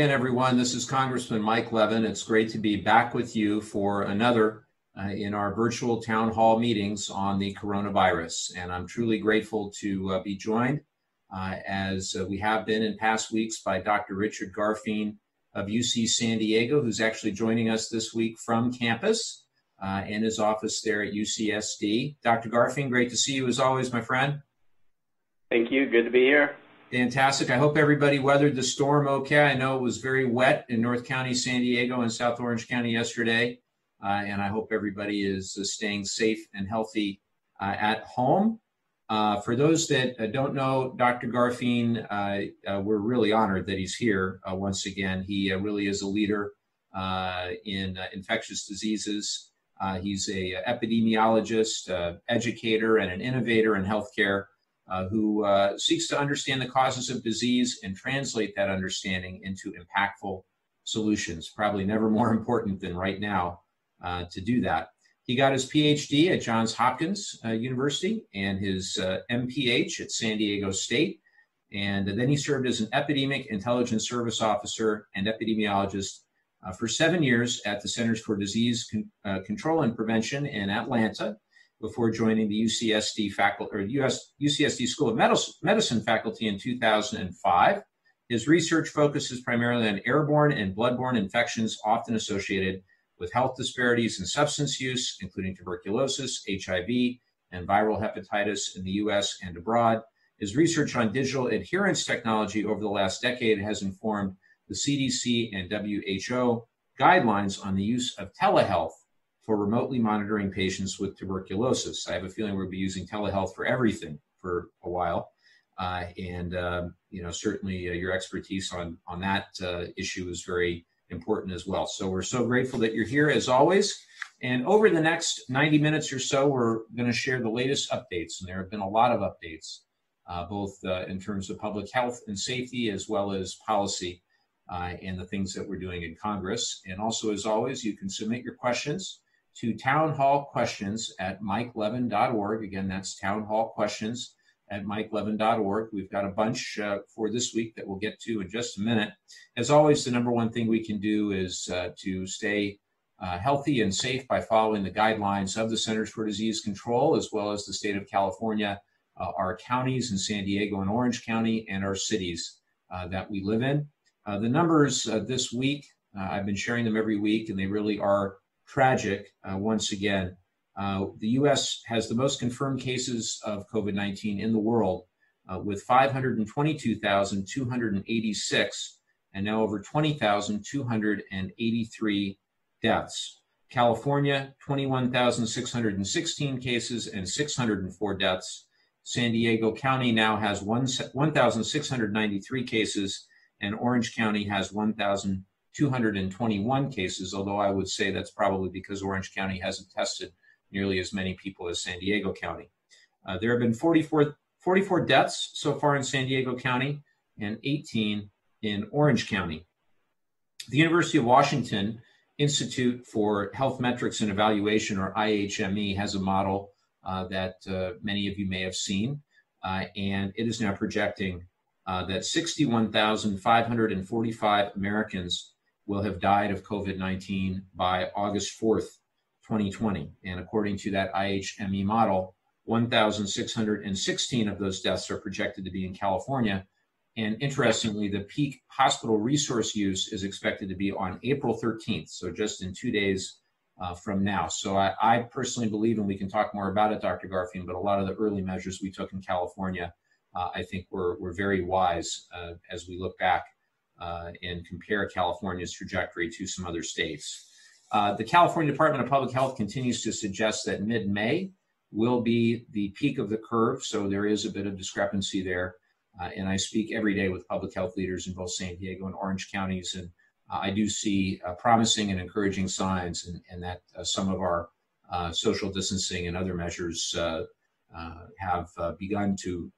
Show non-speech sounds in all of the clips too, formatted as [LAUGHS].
Again, everyone. This is Congressman Mike Levin. It's great to be back with you for another uh, in our virtual town hall meetings on the coronavirus. And I'm truly grateful to uh, be joined, uh, as uh, we have been in past weeks, by Dr. Richard Garfein of UC San Diego, who's actually joining us this week from campus uh, in his office there at UCSD. Dr. Garfein, great to see you as always, my friend. Thank you. Good to be here. Fantastic. I hope everybody weathered the storm okay. I know it was very wet in North County, San Diego, and South Orange County yesterday. Uh, and I hope everybody is uh, staying safe and healthy uh, at home. Uh, for those that uh, don't know Dr. Garfein, uh, we're really honored that he's here once again. He really is a leader in infectious diseases. he's a epidemiologist, educator, and an innovator in healthcare uh, who uh, seeks to understand the causes of disease and translate that understanding into impactful solutions. Probably never more [LAUGHS] important than right now uh, to do that. He got his PhD at Johns Hopkins uh, University and his MPH uh, at San Diego State. And then he served as an epidemic intelligence service officer and epidemiologist uh, for seven years at the Centers for Disease Con- Control and Prevention in Atlanta before joining the UCSD faculty or US, UCSD School of Medicine faculty in 2005. His research focuses primarily on airborne and bloodborne infections often associated with health disparities in substance use, including tuberculosis, HIV, and viral hepatitis in the US and abroad. His research on digital adherence technology over the last decade has informed the CDC and WHO guidelines on the use of telehealth for remotely monitoring patients with tuberculosis. I have a feeling we'll be using telehealth for everything for a while. Uh, and um, you know certainly uh, your expertise on on that uh, issue is very important as well. So we're so grateful that you're here as always. And over the next 90 minutes or so, we're going to share the latest updates, and there have been a lot of updates, uh, both uh, in terms of public health and safety as well as policy. Uh, and the things that we're doing in Congress. And also, as always, you can submit your questions to townhallquestions at mikelevin.org. Again, that's townhallquestions at mikelevin.org. We've got a bunch uh, for this week that we'll get to in just a minute. As always, the number one thing we can do is uh, to stay uh, healthy and safe by following the guidelines of the Centers for Disease Control, as well as the state of California, uh, our counties in San Diego and Orange County, and our cities uh, that we live in. Uh, the numbers this week, I've been sharing them every week, and they really are tragic uh, once again. Uh, the U.S. has the most confirmed cases of COVID 19 in the world, uh, with 522,286 and now over 20,283 deaths. California, 21,616 cases and 604 deaths. San Diego County now has 1,693 cases, and Orange County has 1,000. 221 cases, although I would say that's probably because Orange County hasn't tested nearly as many people as San Diego County. Uh, there have been 44, 44 deaths so far in San Diego County and 18 in Orange County. The University of Washington Institute for Health Metrics and Evaluation, or IHME, has a model uh, that uh, many of you may have seen, uh, and it is now projecting uh, that 61,545 Americans will have died of COVID 19 by August 4th, 2020. And according to that IHME model, 1,616 of those deaths are projected to be in California. And interestingly, the peak hospital resource use is expected to be on April 13th, so just in two days uh, from now. So I, I, personally believe, and we can talk more about it, Dr. Garfein, but a lot of the early measures we took in California, uh, I think were, were very wise uh, as we look back uh, and compare California's trajectory to some other states. Uh, the California Department of Public Health continues to suggest that mid May will be the peak of the curve, so there is a bit of discrepancy there. Uh, and I speak every day with public health leaders in both San Diego and Orange counties, and uh, I do see uh, promising and encouraging signs, and, and that uh, some of our social distancing and other measures have begun to,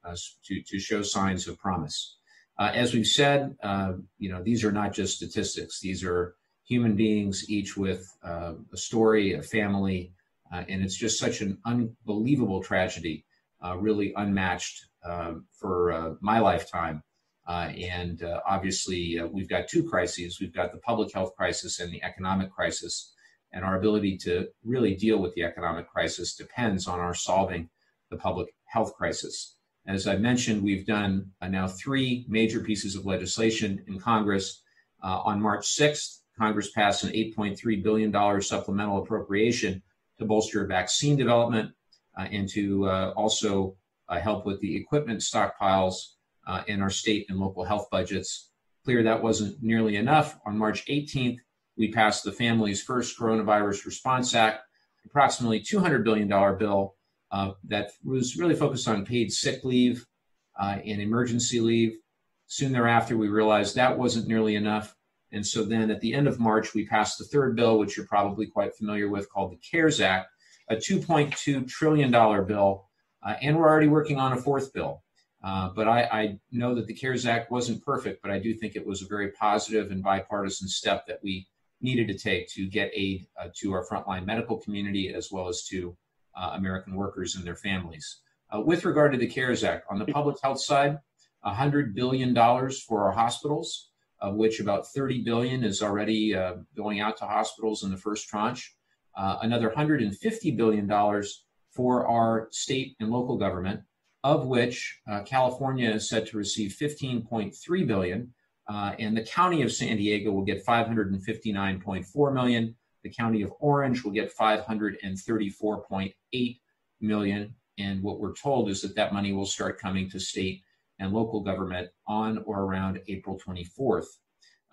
to, to show signs of promise. Uh, as we've said, uh, you know, these are not just statistics. These are human beings, each with uh, a story, a family, and it's just such an unbelievable tragedy, really unmatched um, for my lifetime and obviously, we've got two crises. We've got the public health crisis and the economic crisis. And our ability to really deal with the economic crisis depends on our solving the public health crisis. As I mentioned, we've done uh, now three major pieces of legislation in Congress. Uh, on March 6th, Congress passed an $8.3 billion supplemental appropriation to bolster vaccine development uh, and to also help with the equipment stockpiles uh, in our state and local health budgets. Clear that wasn't nearly enough. On March 18th, we passed the Families First Coronavirus Response Act, approximately $200 billion bill uh, that was really focused on paid sick leave uh, and emergency leave. Soon thereafter, we realized that wasn't nearly enough. And so then at the end of March, we passed the third bill, which you're probably quite familiar with, called the CARES Act, a $2.2 trillion bill. Uh, and we're already working on a fourth bill. Uh, but I, I, know that the CARES Act wasn't perfect, but I do think it was a very positive and bipartisan step that we needed to take to get aid uh, to our frontline medical community as well as to American workers and their families. Uh, with regard to the CARES Act, on the public health side, $100 billion for our hospitals, of which about 30 billion is already uh, going out to hospitals in the first tranche. another 150 billion dollars for our state and local government of which uh, California is set to receive 15.3 billion, uh, and the county of San Diego will get 559.4 million. The county of Orange will get 534.8 million. And what we're told is that that money will start coming to state and local government on or around April 24th.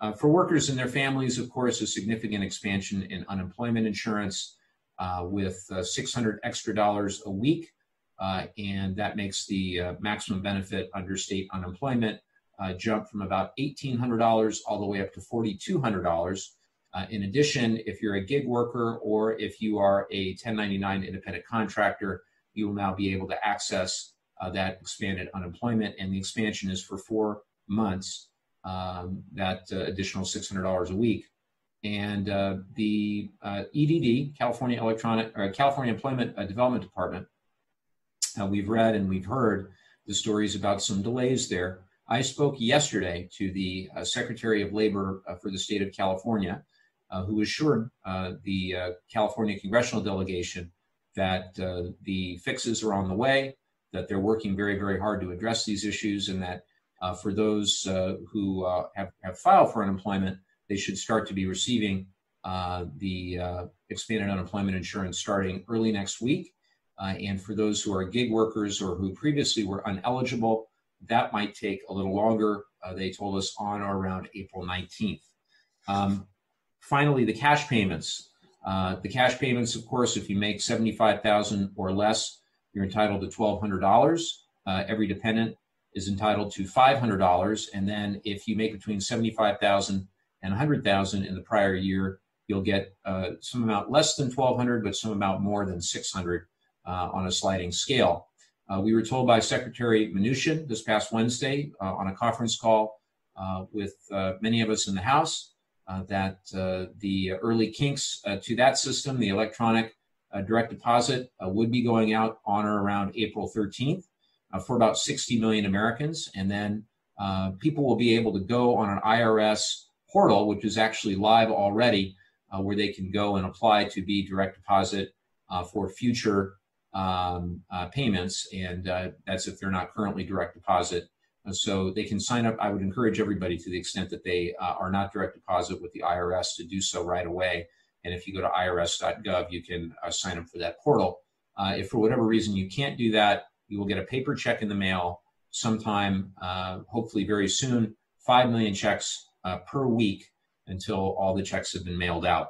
Uh, for workers and their families, of course, a significant expansion in unemployment insurance uh, with uh, 600 extra dollars a week uh, and that makes the uh, maximum benefit under state unemployment uh, jump from about $1,800 all the way up to $4,200. Uh, in addition, if you're a gig worker or if you are a 1099 independent contractor, you will now be able to access uh, that expanded unemployment, and the expansion is for four months. Um, that uh, additional $600 a week, and the EDD, California Electronic or California Employment Development Department, uh, we've read and we've heard the stories about some delays there. I spoke yesterday to the uh, Secretary of Labor uh, for the state of California, uh, who assured uh, the uh, California congressional delegation that the fixes are on the way, that they're working very, very hard to address these issues, and that for those who have, have filed for unemployment, they should start to be receiving the expanded unemployment insurance starting early next week. Uh, and for those who are gig workers or who previously were uneligible, that might take a little longer. Uh, they told us on or around April 19th. Um, finally, the cash payments. Uh, the cash payments, of course, if you make 75,000 or less, you're entitled to $1,200. Uh, every dependent is entitled to $500. And then if you make between 75,000 and 100,000 in the prior year, you'll get uh, some amount less than 1,200, but some amount more than 600 uh, on a sliding scale. Uh, we were told by Secretary Mnuchin this past Wednesday uh, on a conference call with many of us in the House that the early kinks to that system, the electronic direct deposit, would be going out on or around April 13th for about 60 million Americans. And then people will be able to go on an IRS portal, which is actually live already, uh, where they can go and apply to be direct deposit uh, for future um, uh, payments, and uh, that's if they're not currently direct deposit. Uh, so they can sign up. I would encourage everybody to the extent that they uh, are not direct deposit with the IRS to do so right away. And if you go to irs.gov, you can uh, sign up for that portal. Uh, if for whatever reason you can't do that, you will get a paper check in the mail sometime, hopefully very soon, 5 million checks per week until all the checks have been mailed out.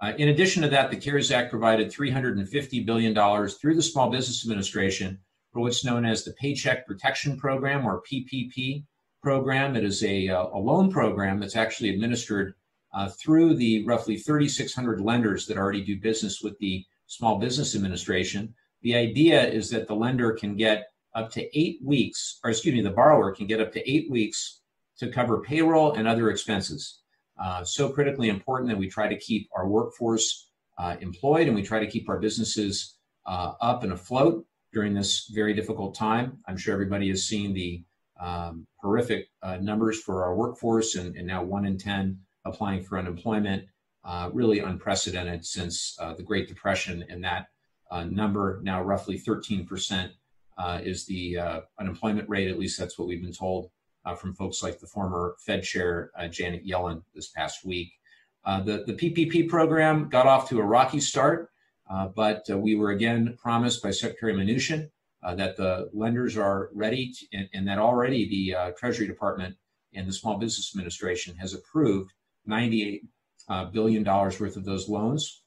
Uh, in addition to that, the CARES Act provided $350 billion through the Small Business Administration for what's known as the Paycheck Protection Program or PPP program. It is a, uh, a loan program that's actually administered uh, through the roughly 3,600 lenders that already do business with the Small Business Administration. The idea is that the lender can get up to eight weeks, or excuse me, the borrower can get up to eight weeks to cover payroll and other expenses uh, so critically important that we try to keep our workforce uh, employed and we try to keep our businesses uh, up and afloat during this very difficult time. I'm sure everybody has seen the um, horrific uh, numbers for our workforce, and, and, now one in 10 applying for unemployment, uh, really unprecedented since uh, the Great Depression. And that uh, number, now roughly 13%, uh, is the uh, unemployment rate. At least that's what we've been told from folks like the former Fed chair, Janet Yellen, this past week. the, the PPP program got off to a rocky start, but we were again promised by Secretary Mnuchin uh, that the lenders are ready to, and, and, that already the uh, Treasury Department and the Small Business Administration has approved 98 uh, billion dollars worth of those loans.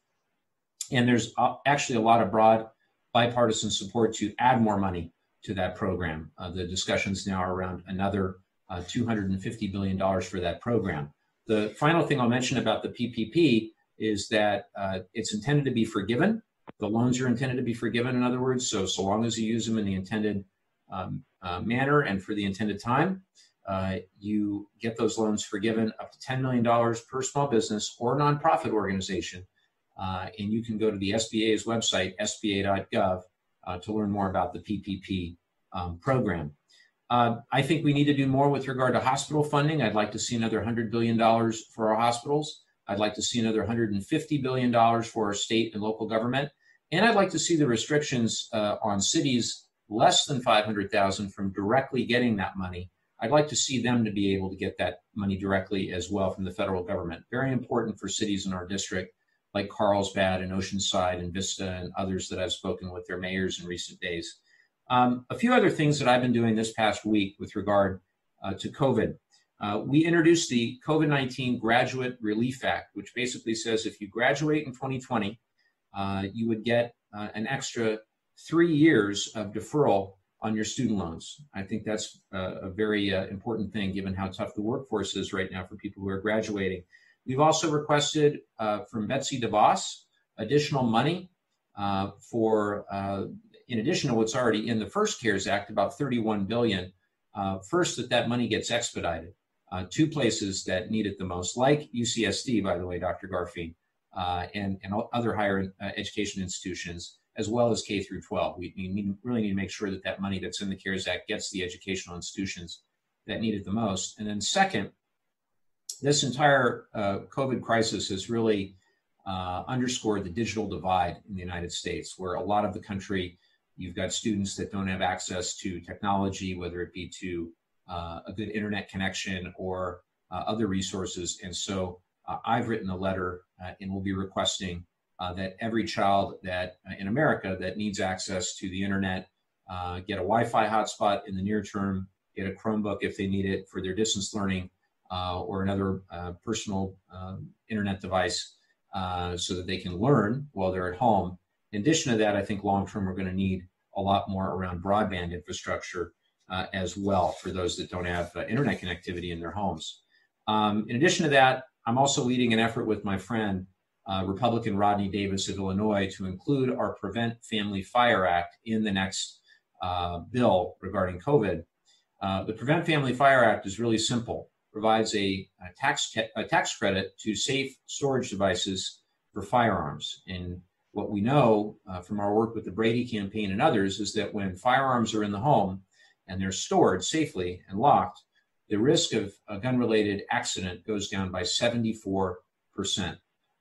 And there's uh, actually a lot of broad bipartisan support to add more money to that program. Uh, the discussions now are around another uh, $250 billion for that program. The final thing I'll mention about the PPP is that it's intended to be forgiven the loans are intended to be forgiven, in other words. So, so long as you use them in the intended um, uh, manner and for the intended time, uh, you get those loans forgiven up to $10 million per small business or nonprofit organization. Uh, and you can go to the SBA's website, sba.gov, uh, to learn more about the PPP um, program. Uh, I think we need to do more with regard to hospital funding. I'd like to see another $100 billion for our hospitals. I'd like to see another $150 billion for our state and local government. And I'd like to see the restrictions uh, on cities less than 500,000 from directly getting that money. I'd like to see them to be able to get that money directly as well from the federal government. Very important for cities in our district like Carlsbad and Oceanside and Vista and others that I've spoken with their mayors in recent days. Um, a few other things that I've been doing this past week with regard uh, to COVID. Uh, we introduced the COVID 19 Graduate Relief Act, which basically says if you graduate in 2020, uh, you would get uh, an extra three years of deferral on your student loans. I think that's uh, a very uh, important thing given how tough the workforce is right now for people who are graduating. We've also requested uh, from Betsy DeVos additional money for, in addition to what's already in the first CARES Act, about 31 billion. first, that that money gets expedited uh, two places that need it the most, like UCSD, by the way, Dr. Garfein, uh, and, and other higher uh, education institutions, as well as K through 12. We, we need, really need to make sure that that money that's in the CARES Act gets the educational institutions that need it the most. And then second, this entire uh, COVID crisis has really uh, underscored the digital divide in the United States, where a lot of the country, you've got students that don't have access to technology, whether it be to uh, a good internet connection or uh, other resources. And so uh, I've written a letter and will be requesting that every child that in America that needs access to the internet get a Wi-Fi hotspot in the near term, get a Chromebook if they need it for their distance learning, or another personal um, internet device so that they can learn while they're at home. In addition to that, I think long term we're going to need a lot more around broadband infrastructure uh, as well for those that don't have uh, internet connectivity in their homes. Um, in addition to that, I'm also leading an effort with my friend, uh, Republican Rodney Davis of Illinois, to include our Prevent Family Fire Act in the next uh, bill regarding COVID. Uh, the Prevent Family Fire Act is really simple, provides a, a tax, a tax credit to safe storage devices for firearms. And what we know uh, from our work with the Brady campaign and others is that when firearms are in the home, and they're stored safely and locked, the risk of a gun related accident goes down by 74%.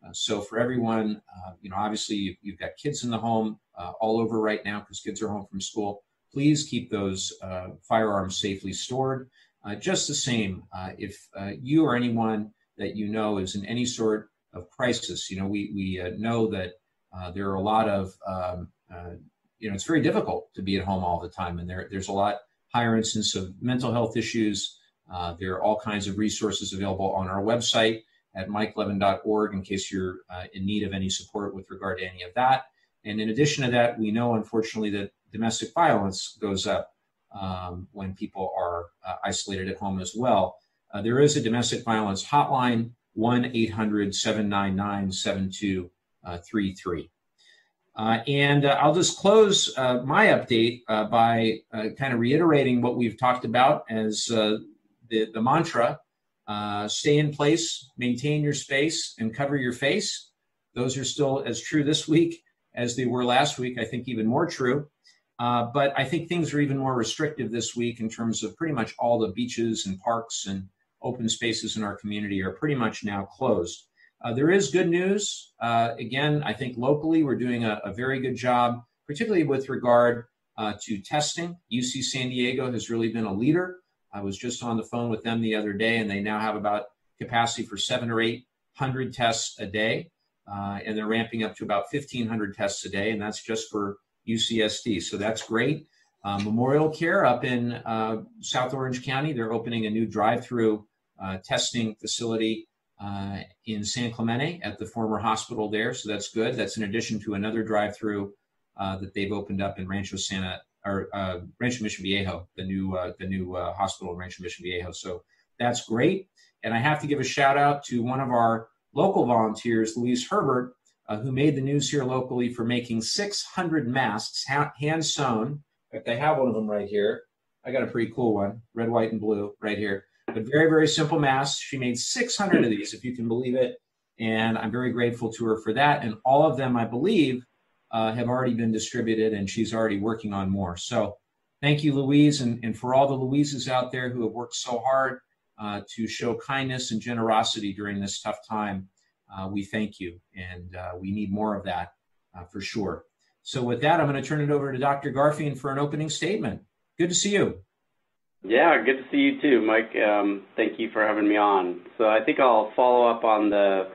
Uh, so for everyone, uh, you know, obviously you've, you've, got kids in the home uh, all over right now because kids are home from school. Please keep those uh, firearms safely stored. Uh, just the same, uh, if you or anyone that you know is in any sort of crisis, you know, we, we know that there are a lot of, um, you know, it's very difficult to be at home all the time, and there, there's a lot higher incidence of mental health issues. Uh, there are all kinds of resources available on our website at mikelevin.org in case you're uh, in need of any support with regard to any of that. And in addition to that, we know unfortunately that domestic violence goes up um, when people are uh, isolated at home as well. Uh, there is a domestic violence hotline, 1 800 799 7233. Uh, and uh, I'll just close uh, my update uh, by uh, kind of reiterating what we've talked about as uh, the, the mantra stay in place, maintain your space, and cover your face. Those are still as true this week as they were last week, I think even more true. But I think things are even more restrictive this week in terms of pretty much all the beaches and parks and open spaces in our community are pretty much now closed. Uh, there is good news. Uh, again, I think locally we're doing a, a, very good job, particularly with regard uh, to testing. UC San Diego has really been a leader. I was just on the phone with them the other day, and they now have about capacity for seven or eight hundred tests a day, uh, and they're ramping up to about 1,500 tests a day, and that's just for UCSD. So that's great. Uh, Memorial Care up in uh, South Orange County, they're opening a new drive-through testing facility uh, in San Clemente at the former hospital there. So that's good. That's in addition to another drive-through uh, that they've opened up in Rancho Santa or uh, Rancho Mission Viejo, the new the new hospital in Rancho Mission Viejo. So that's great. And I have to give a shout out to one of our local volunteers, Louise Herbert, uh, who made the news here locally for making 600 masks ha- hand sewn. In fact, I have one of them right here. I got a pretty cool one, red, white, and blue, right here. But very, very simple masks. She made 600 of these, if you can believe it. And I'm very grateful to her for that. And all of them, I believe, uh, have already been distributed, and she's already working on more. So thank you, Louise, and, and for all the Louises out there who have worked so hard uh, to show kindness and generosity during this tough time uh, we thank you. And uh, we need more of that uh, for sure. So, with that, I'm going to turn it over to Dr. Garfein for an opening statement. Good to see you. Yeah, good to see you too, Mike. Um, thank you for having me on. So, I think I'll follow up on the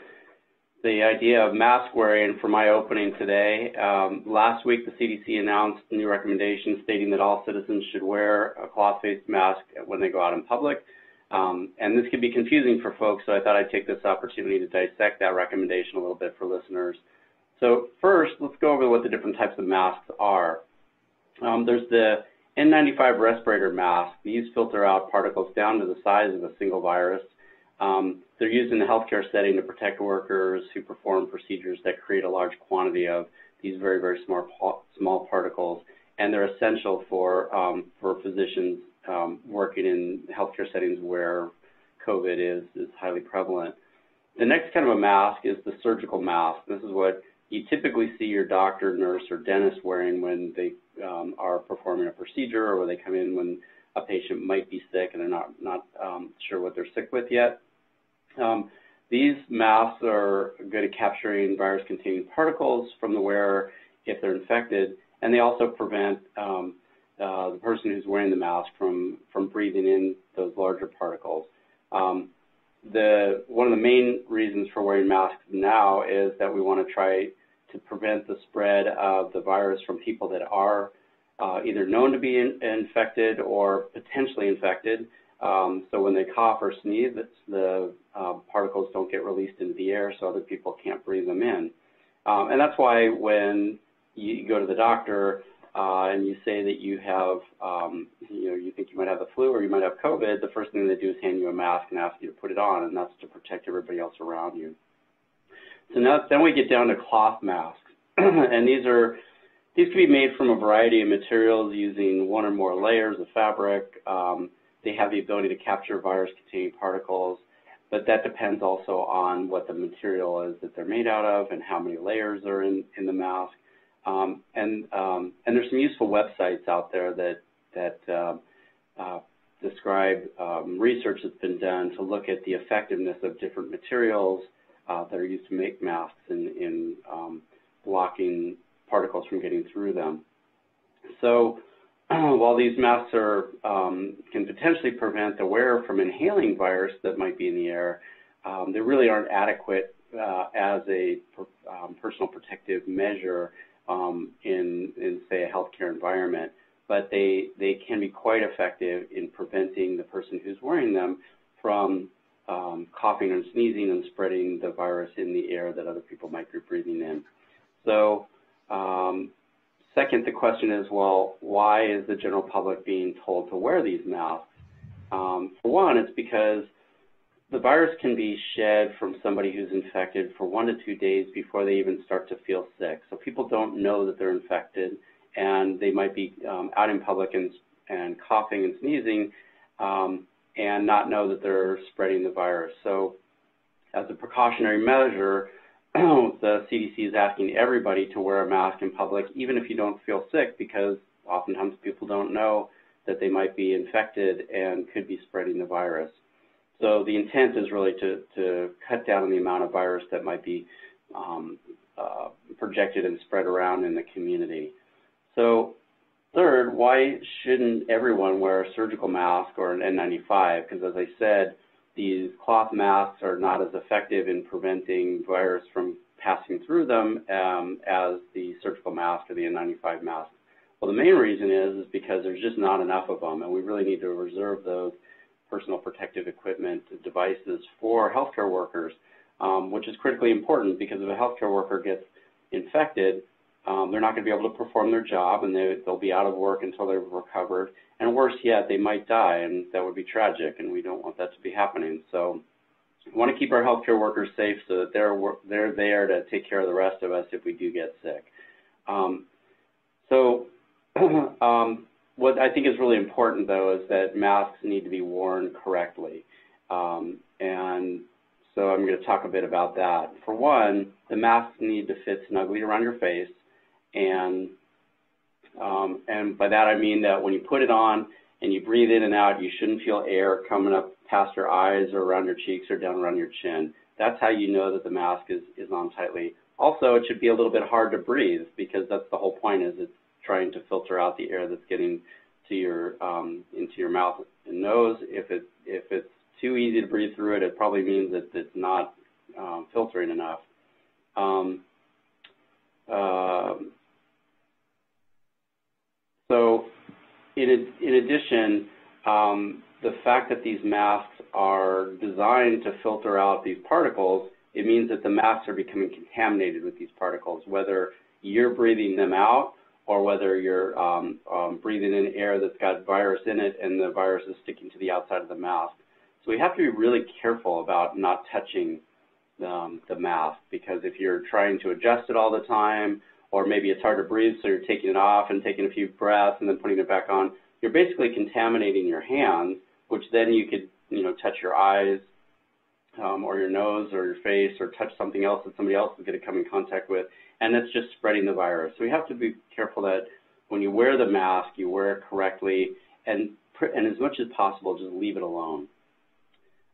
the idea of mask wearing for my opening today. Um, last week, the CDC announced new recommendations stating that all citizens should wear a cloth face mask when they go out in public. Um, and this could be confusing for folks, so I thought I'd take this opportunity to dissect that recommendation a little bit for listeners. So first, let's go over what the different types of masks are. Um, there's the N95 respirator mask. These filter out particles down to the size of a single virus. Um, they're used in the healthcare setting to protect workers who perform procedures that create a large quantity of these very, very small, small particles, and they're essential for, um, for physicians um, working in healthcare settings where COVID is, is highly prevalent. The next kind of a mask is the surgical mask. This is what you typically see your doctor, nurse, or dentist wearing when they um, are performing a procedure or when they come in when a patient might be sick and they're not, not um, sure what they're sick with yet. Um, these masks are good at capturing virus-containing particles from the wearer if they're infected, and they also prevent um, uh, the person who's wearing the mask from, from breathing in those larger particles. Um, the, one of the main reasons for wearing masks now is that we want to try to prevent the spread of the virus from people that are uh, either known to be in, infected or potentially infected. Um, so when they cough or sneeze, the uh, particles don't get released into the air so other people can't breathe them in. Um, and that's why when you go to the doctor, uh, and you say that you have, um, you know, you think you might have the flu or you might have COVID, the first thing they do is hand you a mask and ask you to put it on, and that's to protect everybody else around you. So now, then we get down to cloth masks, [CLEARS THROAT] and these are these can be made from a variety of materials using one or more layers of fabric. Um, they have the ability to capture virus-containing particles, but that depends also on what the material is that they're made out of and how many layers are in, in the mask. Um, and, um, and there's some useful websites out there that, that uh, uh, describe um, research that's been done to look at the effectiveness of different materials uh, that are used to make masks in, in um, blocking particles from getting through them. So [CLEARS THROAT] while these masks are, um, can potentially prevent the wearer from inhaling virus that might be in the air, they really aren't adequate uh, as a personal protective measure um, in, in, say, a healthcare environment, but they, they can be quite effective in preventing the person who's wearing them from um, coughing and sneezing and spreading the virus in the air that other people might be breathing in. So, um, second, the question is, well, why is the general public being told to wear these masks? Um, for one, it's because the virus can be shed from somebody who's infected for one to two days before they even start to feel sick. So people don't know that they're infected, and they might be um, out in public and, and coughing and sneezing um, and not know that they're spreading the virus. So as a precautionary measure, [CLEARS THROAT] the CDC is asking everybody to wear a mask in public, even if you don't feel sick, because oftentimes people don't know that they might be infected and could be spreading the virus. So the intent is really to, to cut down on the amount of virus that might be um, uh, projected and spread around in the community. So third, why shouldn't everyone wear a surgical mask or an N95? Because as I said, these cloth masks are not as effective in preventing virus from passing through them um, as the surgical mask or the N95 mask. Well, the main reason is, is because there's just not enough of them, and we really need to reserve those personal protective equipment devices for healthcare workers, um, which is critically important because if a healthcare worker gets infected, um, they're not going to be able to perform their job and they, they'll be out of work until they've recovered. And worse yet, they might die, and that would be tragic, and we don't want that to be happening. So we want to keep our healthcare workers safe so that they're, they're there to take care of the rest of us if we do get sick. Um, so [CLEARS THROAT] um, what I think is really important, though, is that masks need to be worn correctly. Um, and so I'm going to talk a bit about that. For one, the masks need to fit snugly around your face. And, um, and by that I mean that when you put it on and you breathe in and out, you shouldn't feel air coming up past your eyes or around your cheeks or down around your chin. That's how you know that the mask is, is on tightly. Also, it should be a little bit hard to breathe because that's the whole point is it's trying to filter out the air that's getting to your um, into your mouth and nose. If it if it's too easy to breathe through it, it probably means that it's not um, filtering enough. Um, uh, so, in in addition, um, the fact that these masks are designed to filter out these particles, it means that the masks are becoming contaminated with these particles, whether you're breathing them out or whether you're um, um, breathing in air that's got virus in it and the virus is sticking to the outside of the mask. So we have to be really careful about not touching um, the mask because if you're trying to adjust it all the time, or maybe it's hard to breathe, so you're taking it off and taking a few breaths and then putting it back on, you're basically contaminating your hands, which then you could, you know, touch your eyes um, or your nose or your face or touch something else that somebody else is going to come in contact with, and that's just spreading the virus. So we have to be careful that when you wear the mask, you wear it correctly, and and as much as possible, just leave it alone.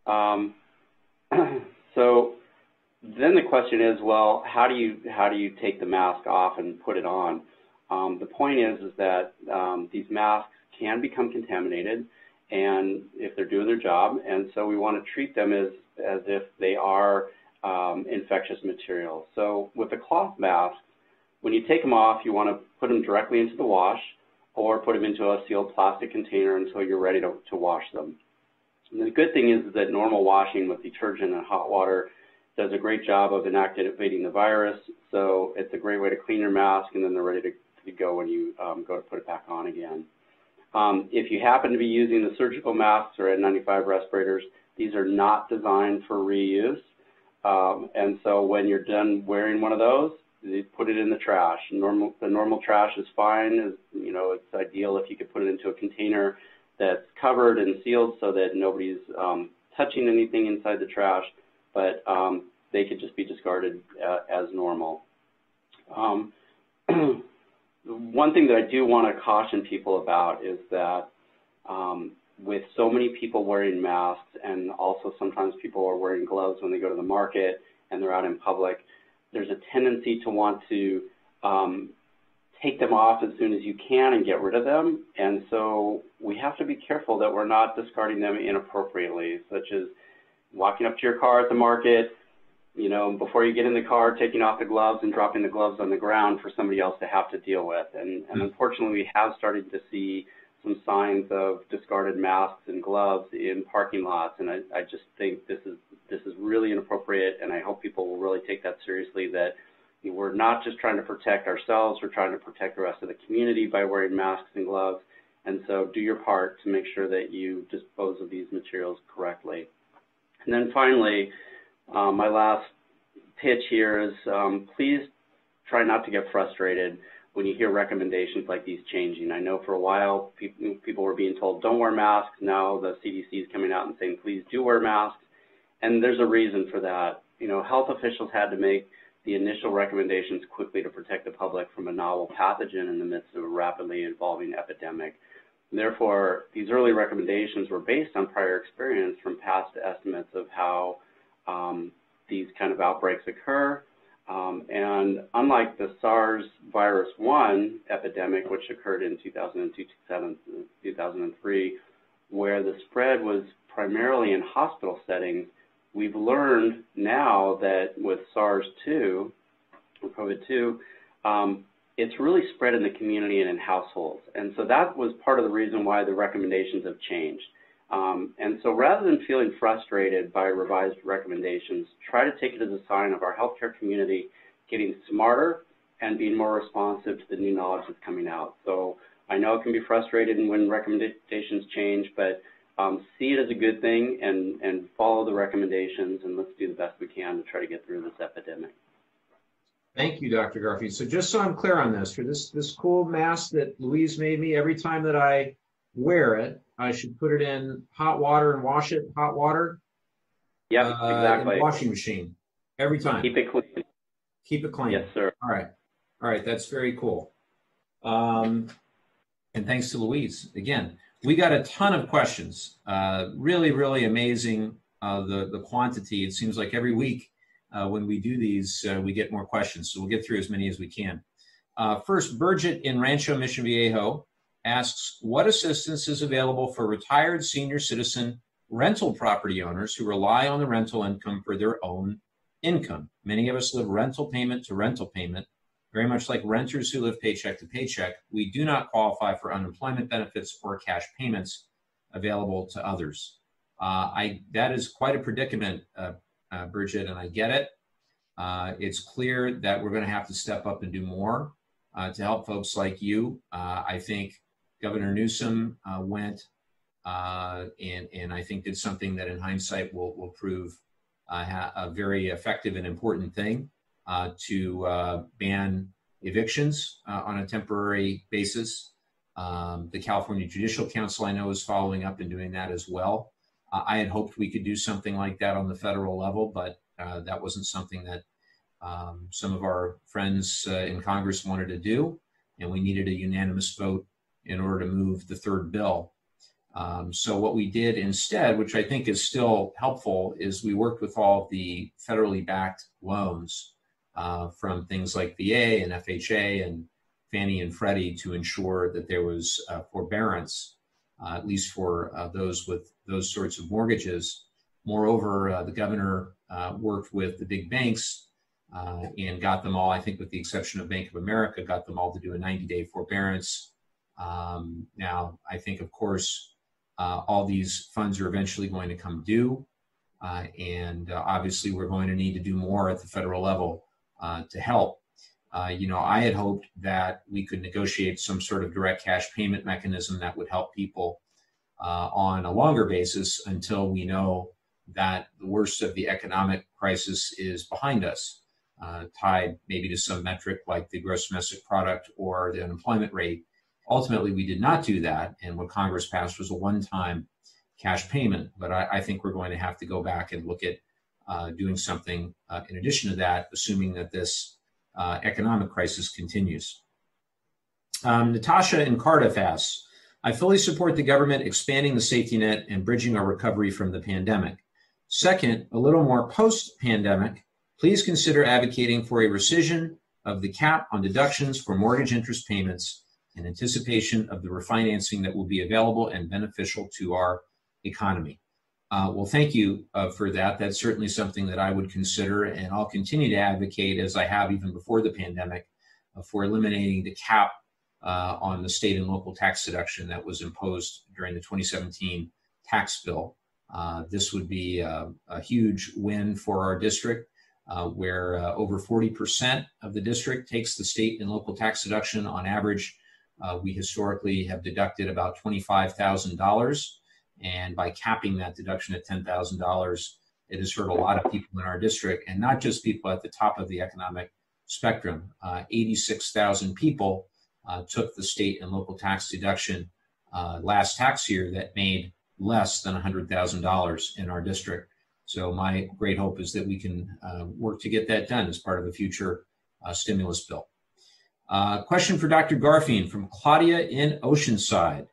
Um, [CLEARS THROAT] so then the question is, well, how do you how do you take the mask off and put it on? Um, the point is is that um, these masks can become contaminated, and if they're doing their job, and so we want to treat them as as if they are um, infectious material. So with the cloth mask, when you take them off, you want to put them directly into the wash or put them into a sealed plastic container until you're ready to, to wash them. And the good thing is that normal washing with detergent and hot water does a great job of inactivating the virus. So it's a great way to clean your mask and then they're ready to, to go when you um, go to put it back on again. Um, if you happen to be using the surgical masks or N95 respirators, these are not designed for reuse. Um, and so when you're done wearing one of those, you put it in the trash. Normal, the normal trash is fine. You know, it's ideal if you could put it into a container that's covered and sealed so that nobody's um, touching anything inside the trash, but um, they could just be discarded uh, as normal. Um, [CLEARS THROAT] one thing that I do want to caution people about is that um, with so many people wearing masks and also sometimes people are wearing gloves when they go to the market and they're out in public, there's a tendency to want to um, take them off as soon as you can and get rid of them. And so we have to be careful that we're not discarding them inappropriately, such as walking up to your car at the market, you know, before you get in the car, taking off the gloves and dropping the gloves on the ground for somebody else to have to deal with. And, and unfortunately, we have started to see some signs of discarded masks and gloves in parking lots, and I, I just think this is this is really inappropriate, and I hope people will really take that seriously. That we're not just trying to protect ourselves; we're trying to protect the rest of the community by wearing masks and gloves. And so, do your part to make sure that you dispose of these materials correctly. And then finally, um, my last pitch here is um, please try not to get frustrated when you hear recommendations like these changing. I know for a while people, people were being told don't wear masks. Now the CDC is coming out and saying please do wear masks. And there's a reason for that. You know, health officials had to make the initial recommendations quickly to protect the public from a novel pathogen in the midst of a rapidly evolving epidemic. Therefore, these early recommendations were based on prior experience from past estimates of how um, these kind of outbreaks occur. Um, and unlike the SARS virus 1 epidemic, which occurred in 2002, 2003, where the spread was primarily in hospital settings, we've learned now that with SARS-2, COVID-2, um, it's really spread in the community and in households. And so that was part of the reason why the recommendations have changed. Um, and so rather than feeling frustrated by revised recommendations, try to take it as a sign of our healthcare community getting smarter and being more responsive to the new knowledge that's coming out. So I know it can be frustrating when recommendations change, but um, see it as a good thing and, and follow the recommendations and let's do the best we can to try to get through this epidemic. Thank you, Dr. Garfield. So just so I'm clear on this, for this this cool mask that Louise made me, every time that I wear it, I should put it in hot water and wash it hot water. Yeah, uh, exactly. washing machine every time. Keep it clean. Keep it clean. Yes, sir. All right. All right. That's very cool. Um, and thanks to Louise again. We got a ton of questions. Uh, really, really amazing. Uh, the the quantity. It seems like every week uh, when we do these, uh, we get more questions. So we'll get through as many as we can. Uh, first, Burgett in Rancho Mission Viejo asks, what assistance is available for retired senior citizen rental property owners who rely on the rental income for their own income? Many of us live rental payment to rental payment, very much like renters who live paycheck to paycheck. We do not qualify for unemployment benefits or cash payments available to others. Uh, I, that is quite a predicament, uh, uh, Bridget, and I get it. Uh, it's clear that we're going to have to step up and do more uh, to help folks like you. Uh, I think Governor Newsom uh, went uh, and, and I think did something that in hindsight will, will prove a very effective and important thing to ban evictions on a temporary basis. Um, the California Judicial Council, I know, is following up and doing that as well. Uh, I had hoped we could do something like that on the federal level, but uh, that wasn't something that um, some of our friends uh, in Congress wanted to do, and we needed a unanimous vote in order to move the third bill. Um, so what we did instead, which I think is still helpful, is we worked with all the federally backed loans uh, from things like VA and FHA and Fannie and Freddie to ensure that there was uh, forbearance uh, at least for uh, those with those sorts of mortgages. Moreover, uh, the governor worked with the big banks and got them all, I think with the exception of Bank of America, got them all to do a 90-day forbearance. Um, now, I think, of course, all these funds are eventually going to come due. Uh, and uh, obviously, we're going to need to do more at the federal level uh, to help. Uh, you know, I had hoped that we could negotiate some sort of direct cash payment mechanism that would help people uh, on a longer basis until we know that the worst of the economic crisis is behind us, uh, tied maybe to some metric like the gross domestic product or the unemployment rate. Ultimately, we did not do that, and what Congress passed was a one-time cash payment. But I, I think we're going to have to go back and look at uh, doing something uh, in addition to that, assuming that this uh, economic crisis continues. Um, Natasha in Cardiff asks, I fully support the government expanding the safety net and bridging our recovery from the pandemic. Second, a little more post pandemic, please consider advocating for a rescission of the cap on deductions for mortgage interest payments in anticipation of the refinancing that will be available and beneficial to our economy. Uh, well, thank you uh, for that. That's certainly something that I would consider, and I'll continue to advocate, as I have even before the pandemic, uh, for eliminating the cap uh, on the state and local tax deduction that was imposed during the 2017 tax bill. Uh, this would be a, a, huge win for our district, uh, where over 40% of the district takes the state and local tax deduction. On average, we historically have deducted about $25,000 and by capping that deduction at $10,000, it has hurt a lot of people in our district, and not just people at the top of the economic spectrum. Uh, 86,000 people uh, took the state and local tax deduction uh, last tax year that made less than $100,000 in our district. So my great hope is that we can uh, work to get that done as part of a future uh, stimulus bill. Uh, question for Dr. Garfein from Claudia in Oceanside.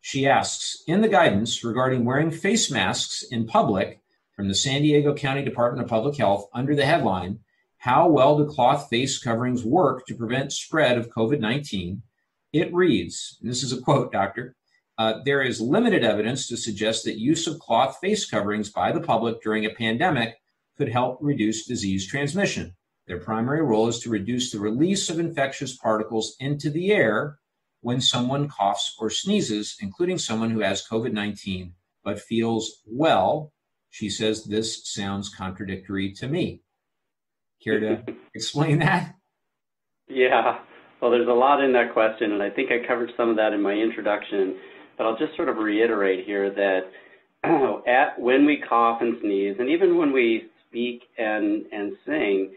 She asks, in the guidance regarding wearing face masks in public from the San Diego County Department of Public Health under the headline, how well do cloth face coverings work to prevent spread of COVID-19? It reads, and this is a quote, doctor, uh, there is limited evidence to suggest that use of cloth face coverings by the public during a pandemic could help reduce disease transmission. Their primary role is to reduce the release of infectious particles into the air when someone coughs or sneezes, including someone who has COVID 19 but feels well. She says this sounds contradictory to me. Care to [LAUGHS] explain that? Yeah, well, there's a lot in that question, and I think I covered some of that in my introduction, but I'll just sort of reiterate here that [CLEARS THROAT] at when we cough and sneeze, and even when we speak and and sing,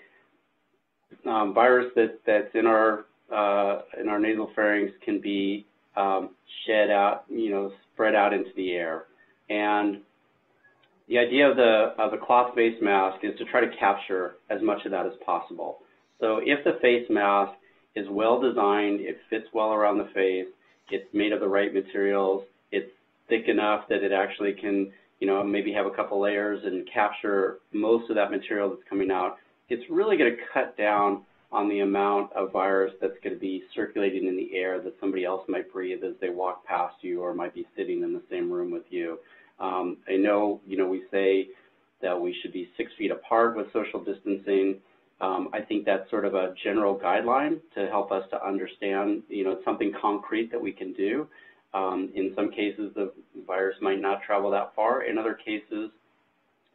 um, virus that, that's in our uh, in our nasal pharynx can be um, shed out, you know, spread out into the air. And the idea of the of the cloth-based mask is to try to capture as much of that as possible. So if the face mask is well designed, it fits well around the face, it's made of the right materials, it's thick enough that it actually can, you know, maybe have a couple layers and capture most of that material that's coming out it's really going to cut down on the amount of virus that's going to be circulating in the air that somebody else might breathe as they walk past you or might be sitting in the same room with you. Um, I know, you know, we say that we should be six feet apart with social distancing. Um, I think that's sort of a general guideline to help us to understand, you know, something concrete that we can do. Um, in some cases, the virus might not travel that far. In other cases,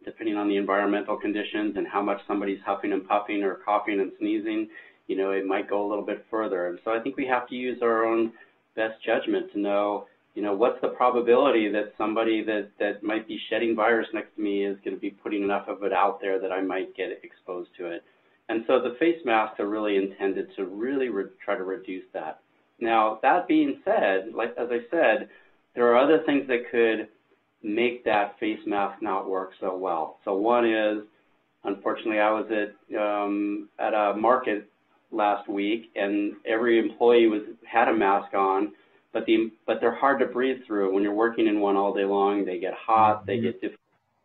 depending on the environmental conditions and how much somebody's huffing and puffing or coughing and sneezing, you know, it might go a little bit further. And so I think we have to use our own best judgment to know, you know, what's the probability that somebody that, that might be shedding virus next to me is going to be putting enough of it out there that I might get exposed to it. And so the face masks are really intended to really try to reduce that. Now, that being said, like as I said, there are other things that could make that face mask not work so well. So one is, unfortunately, I was at um, at a market last week, and every employee was had a mask on, but the but they're hard to breathe through. When you're working in one all day long, they get hot, they get difficult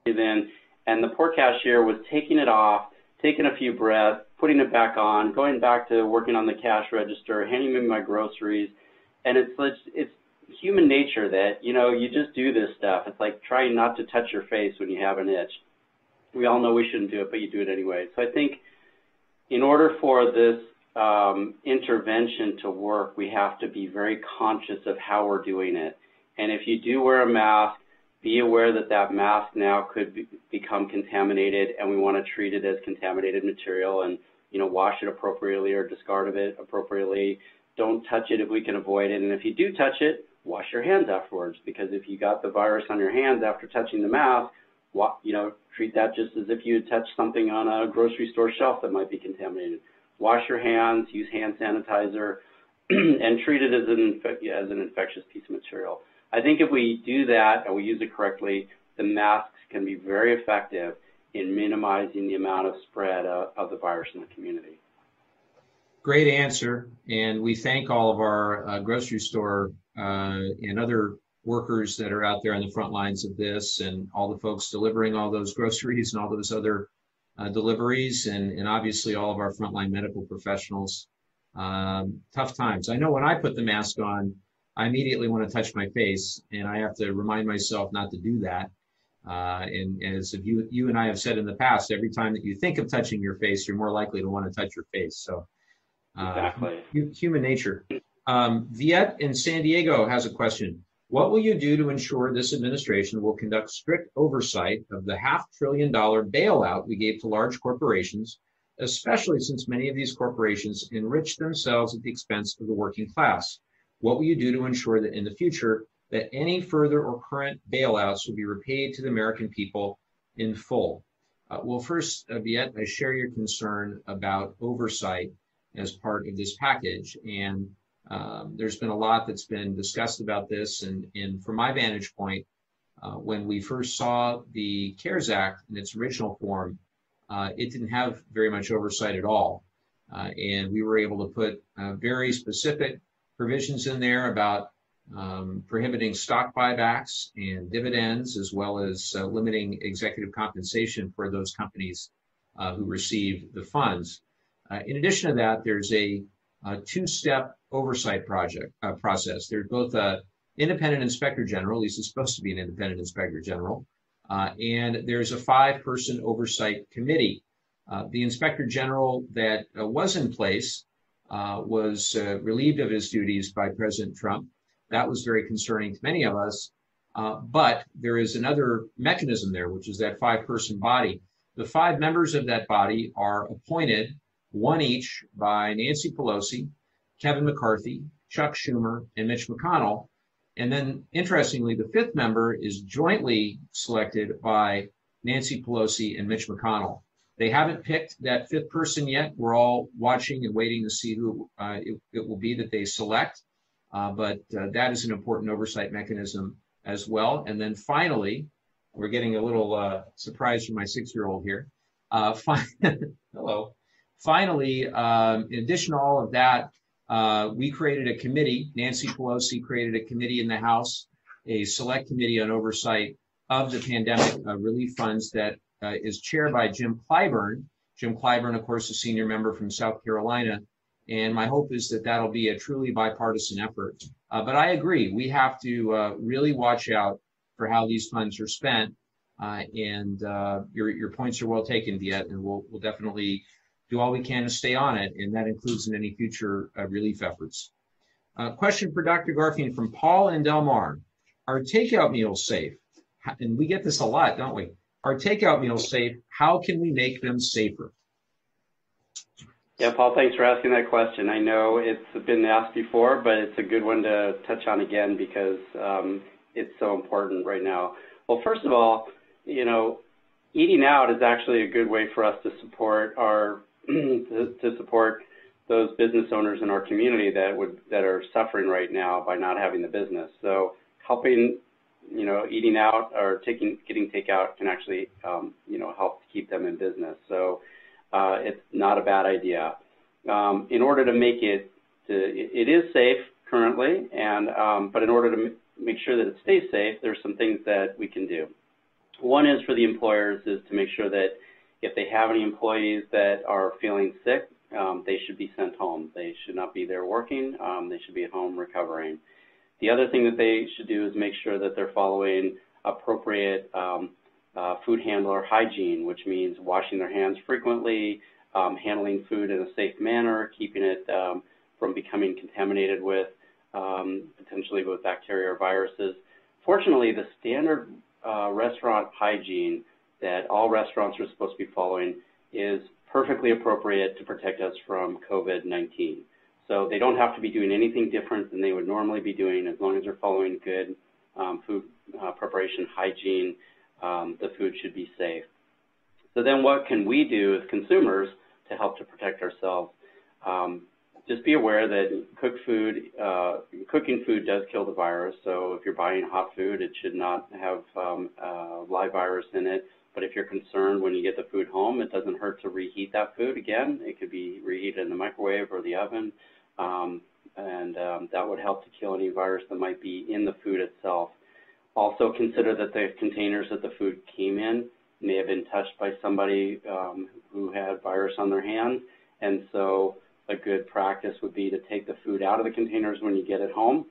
to breathe in, and the poor cashier was taking it off, taking a few breaths, putting it back on, going back to working on the cash register, handing me my groceries, and it's it's human nature that, you know, you just do this stuff. It's like trying not to touch your face when you have an itch. We all know we shouldn't do it, but you do it anyway. So I think in order for this um, intervention to work, we have to be very conscious of how we're doing it. And if you do wear a mask, be aware that that mask now could be, become contaminated and we want to treat it as contaminated material and, you know, wash it appropriately or discard of it appropriately. Don't touch it if we can avoid it. And if you do touch it, wash your hands afterwards because if you got the virus on your hands after touching the mask, you know, treat that just as if you had touched something on a grocery store shelf that might be contaminated. Wash your hands, use hand sanitizer, [CLEARS THROAT] and treat it as an, as an infectious piece of material. I think if we do that and we use it correctly, the masks can be very effective in minimizing the amount of spread of, of the virus in the community. Great answer. And we thank all of our uh, grocery store and other workers that are out there on the front lines of this and all the folks delivering all those groceries and all those other uh, deliveries and, and obviously all of our frontline medical professionals. Um, tough times. I know when I put the mask on, I immediately want to touch my face and I have to remind myself not to do that. Uh, and as you, you and I have said in the past, every time that you think of touching your face, you're more likely to want to touch your face. So, uh, exactly. human nature. Um, Viet in San Diego has a question. What will you do to ensure this administration will conduct strict oversight of the half trillion dollar bailout we gave to large corporations, especially since many of these corporations enrich themselves at the expense of the working class? What will you do to ensure that in the future that any further or current bailouts will be repaid to the American people in full? Uh, well, first, uh, Viet, I share your concern about oversight as part of this package. And um, there's been a lot that's been discussed about this, and, and from my vantage point, Uh, when we first saw the CARES Act in its original form, uh, it didn't have very much oversight at all. Uh, and we were able to put uh, very specific provisions in there about um, prohibiting stock buybacks and dividends, as well as uh, limiting executive compensation for those companies uh, who receive the funds. in addition to that, there's a, a two-step oversight project process. There's both a independent inspector general, it's supposed to be an independent inspector general, uh, and there's a five person oversight committee. Uh, the inspector general that uh, was in place uh, was uh, relieved of his duties by President Trump. That was very concerning to many of us. Uh, but there is another mechanism there, which is that five person body. The five members of that body are appointed, one each, by Nancy Pelosi, Kevin McCarthy, Chuck Schumer, and Mitch McConnell and then, interestingly, the fifth member is jointly selected by Nancy Pelosi and Mitch McConnell. They haven't picked that fifth person yet. We're all watching and waiting to see who uh, it, it, will be that they select. Uh, but uh, that is an important oversight mechanism as well. And then finally, we're getting a little uh, surprise from my six-year-old here. Uh, fi- [LAUGHS] hello. Finally, um, in addition to all of that, uh, we created a committee. Nancy Pelosi created a committee in the House, a select committee on oversight of the pandemic uh, relief funds that uh, is chaired by Jim Clyburn. Jim Clyburn, of course, a senior member from South Carolina. And my hope is that that'll be a truly bipartisan effort. Uh, but I agree, we have to uh, really watch out for how these funds are spent. Uh, and your, your points are well taken, Viet, and we'll, we'll definitely do all we can to stay on it, and that includes in any future uh, relief efforts. Uh, question for Dr. Garfein from Paul and Del Mar. Are takeout meals safe? And we get this a lot, don't we? Are takeout meals safe? How can we make them safer? Yeah, Paul, thanks for asking that question. I know it's been asked before, but it's a good one to touch on again because um, it's so important right now. Well, first of all, you know, eating out is actually a good way for us to support our [CLEARS THROAT] to, to support those business owners in our community that would that are suffering right now by not having the business. So helping, you know, eating out or taking getting takeout can actually, um, you know, help keep them in business. So uh, it's not a bad idea. Um, in order to make it, to, it is safe currently, and um, but in order to make sure that it stays safe, there's some things that we can do. One is for the employers is to make sure that if they have any employees that are feeling sick, um, they should be sent home. They should not be there working. Um, they should be at home recovering. The other thing that they should do is make sure that they're following appropriate um, uh, food handler hygiene, which means washing their hands frequently, um, handling food in a safe manner, keeping it um, from becoming contaminated with um, potentially with bacteria or viruses. Fortunately, the standard uh, restaurant hygiene that all restaurants are supposed to be following is perfectly appropriate to protect us from COVID-19. So they don't have to be doing anything different than they would normally be doing as long as they're following good um, food uh, preparation hygiene, um, the food should be safe. So then what can we do as consumers to help to protect ourselves? Um, just be aware that cooked food, uh, cooking food does kill the virus. So if you're buying hot food, it should not have um, uh, live virus in it. But if you're concerned when you get the food home, it doesn't hurt to reheat that food again. It could be reheated in the microwave or the oven, um, and um, that would help to kill any virus that might be in the food itself. Also consider that the containers that the food came in may have been touched by somebody um, who had virus on their hands, and so a good practice would be to take the food out of the containers when you get it home,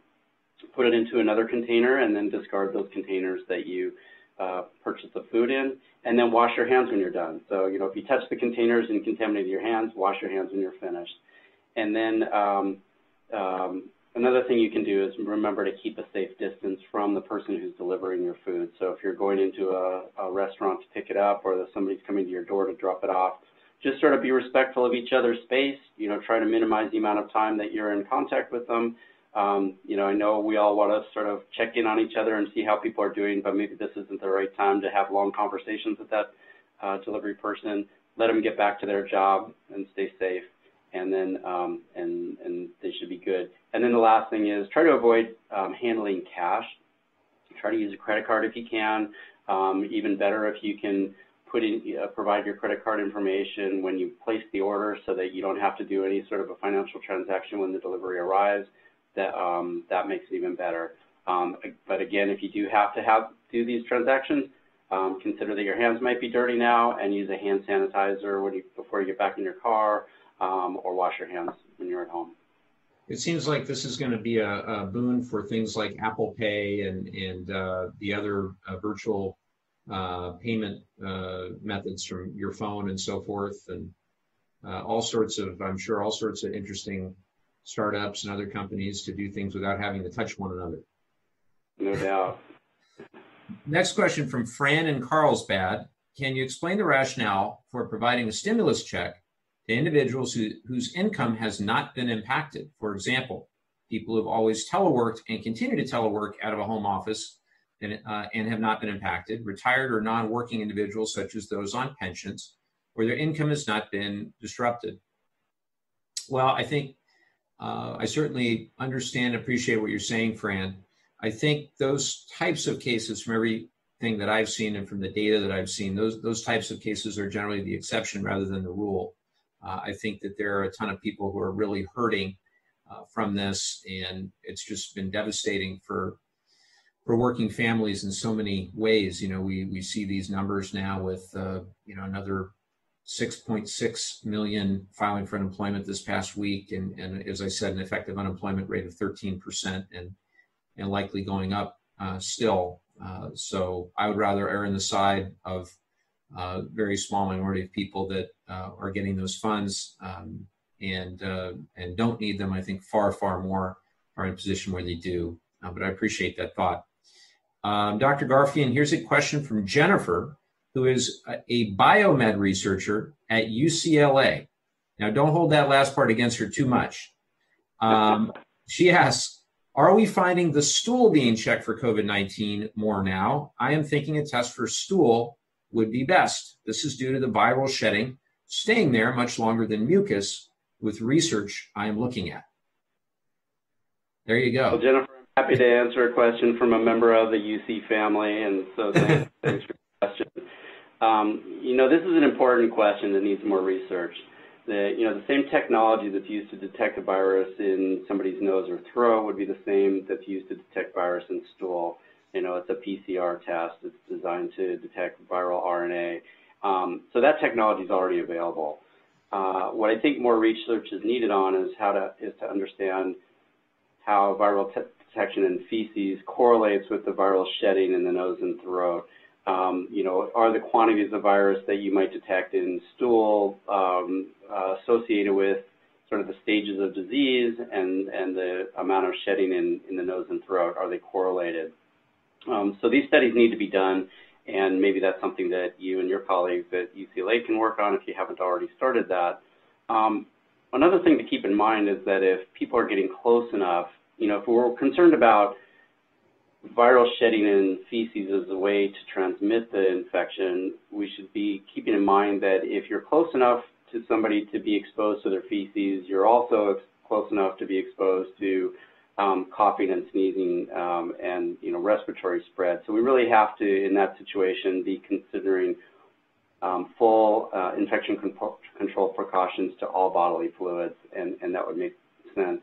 put it into another container, and then discard those containers that you uh, purchase the food in, and then wash your hands when you're done. So, you know, if you touch the containers and contaminate your hands, wash your hands when you're finished. And then um, um, another thing you can do is remember to keep a safe distance from the person who's delivering your food. So if you're going into a, a restaurant to pick it up or somebody's coming to your door to drop it off, just sort of be respectful of each other's space, you know, try to minimize the amount of time that you're in contact with them um, you know, I know we all want to sort of check in on each other and see how people are doing, but maybe this isn't the right time to have long conversations with that uh, delivery person. Let them get back to their job and stay safe, and then um, and and they should be good. And then the last thing is try to avoid um, handling cash. try to use a credit card if you can. Um, even better if you can put in, uh, provide your credit card information when you place the order so that you don't have to do any sort of a financial transaction when the delivery arrives. That, um, that makes it even better. Um, but again, if you do have to have do these transactions, um, consider that your hands might be dirty now and use a hand sanitizer when you, before you get back in your car um, or wash your hands when you're at home. It seems like this is going to be a, a boon for things like Apple Pay and, and uh, the other uh, virtual uh, payment uh, methods from your phone and so forth, and uh, all sorts of, I'm sure, all sorts of interesting startups and other companies to do things without having to touch one another. No doubt. Next question from Fran in Carlsbad. Can you explain the rationale for providing a stimulus check to individuals who, whose income has not been impacted? For example, people who have always teleworked and continue to telework out of a home office and, uh, and have not been impacted, retired or non working individuals, such as those on pensions, where their income has not been disrupted. Well, I think uh, I certainly understand and appreciate what you're saying, Fran. I think those types of cases, from everything that I've seen and from the data that I've seen, those those types of cases are generally the exception rather than the rule. Uh, I think that there are a ton of people who are really hurting uh, from this, and it's just been devastating for for working families in so many ways. You know, we we see these numbers now with uh, you know another 6.6 million filing for unemployment this past week, and, and as I said, an effective unemployment rate of 13 percent, and and likely going up uh, still. Uh, so I would rather err on the side of uh, very small minority of people that uh, are getting those funds um, and uh, and don't need them. I think far far more are in a position where they do. but I appreciate that thought. Um, Dr. Garfein, here's a question from Jennifer, who is a, biomed researcher at UCLA. Now, don't hold that last part against her too much. Um, she asks, are we finding the stool being checked for COVID 19 more now? I am thinking a test for stool would be best. This is due to the viral shedding staying there much longer than mucus with research I am looking at. There you go. Well, Jennifer, I'm happy to answer a question from a member of the UC family, and so thanks, [LAUGHS] thanks for. Um, you know, this is an important question that needs more research the, you know, the same technology that's used to detect a virus in somebody's nose or throat would be the same that's used to detect virus in stool. You know, it's a PCR test. It's designed to detect viral RNA. Um, so that technology is already available. Uh, what I think more research is needed on is how to is to understand how viral detection in feces correlates with the viral shedding in the nose and throat um, you know, are the quantities of virus that you might detect in stool um, uh, associated with sort of the stages of disease and, and the amount of shedding in, in the nose and throat, are they correlated? Um, so these studies need to be done, and maybe that's something that you and your colleagues at UCLA can work on if you haven't already started that. Um, another thing to keep in mind is that if people are getting close enough, you know, if we're concerned about viral shedding in feces is a way to transmit the infection, we should be keeping in mind that if you're close enough to somebody to be exposed to their feces, you're also close enough to be exposed to um, coughing and sneezing um, and you know respiratory spread. So we really have to, in that situation, be considering um, full uh, infection control precautions to all bodily fluids, and, and that would make sense.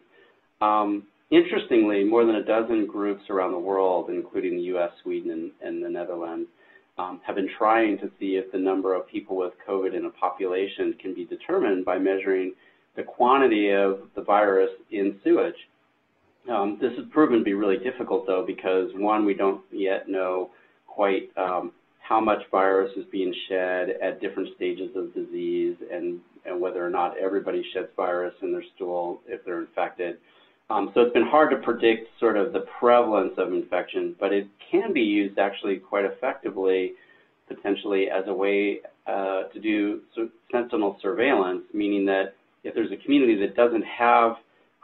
Um, Interestingly, more than a dozen groups around the world, including the US, Sweden, and, and the Netherlands, um, have been trying to see if the number of people with COVID in a population can be determined by measuring the quantity of the virus in sewage. Um, this has proven to be really difficult, though, because one, we don't yet know quite um, how much virus is being shed at different stages of disease and, and whether or not everybody sheds virus in their stool if they're infected. Um, so it's been hard to predict sort of the prevalence of infection, but it can be used actually quite effectively, potentially as a way uh, to do sentinel surveillance, meaning that if there's a community that doesn't have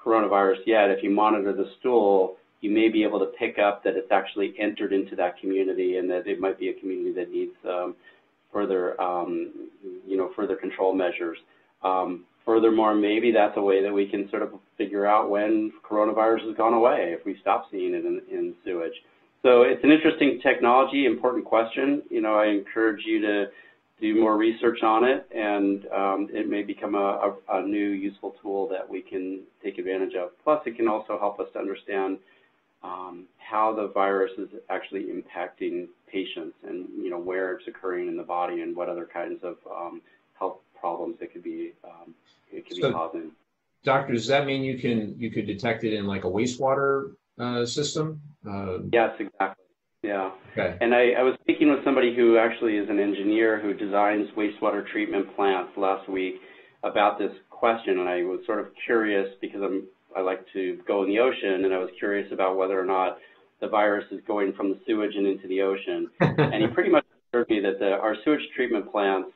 coronavirus yet, if you monitor the stool, you may be able to pick up that it's actually entered into that community and that it might be a community that needs um, further, um, you know, further control measures. Um, Furthermore, maybe that's a way that we can sort of figure out when coronavirus has gone away if we stop seeing it in, in sewage. so it's an interesting technology, important question. You know, I encourage you to do more research on it, and um, it may become a, a, a, new useful tool that we can take advantage of. Plus, it can also help us to understand um, how the virus is actually impacting patients and, you know, where it's occurring in the body and what other kinds of um, health problems it could be, um, it could so, be. Doctor, does that mean you can you could detect it in like a wastewater uh, system? Uh, yes, exactly. Yeah. Okay. And I, I was speaking with somebody who actually is an engineer who designs wastewater treatment plants last week about this question, and I was sort of curious because I'm I like to go in the ocean, and I was curious about whether or not the virus is going from the sewage and into the ocean. [LAUGHS] and he pretty much assured me that the, our sewage treatment plants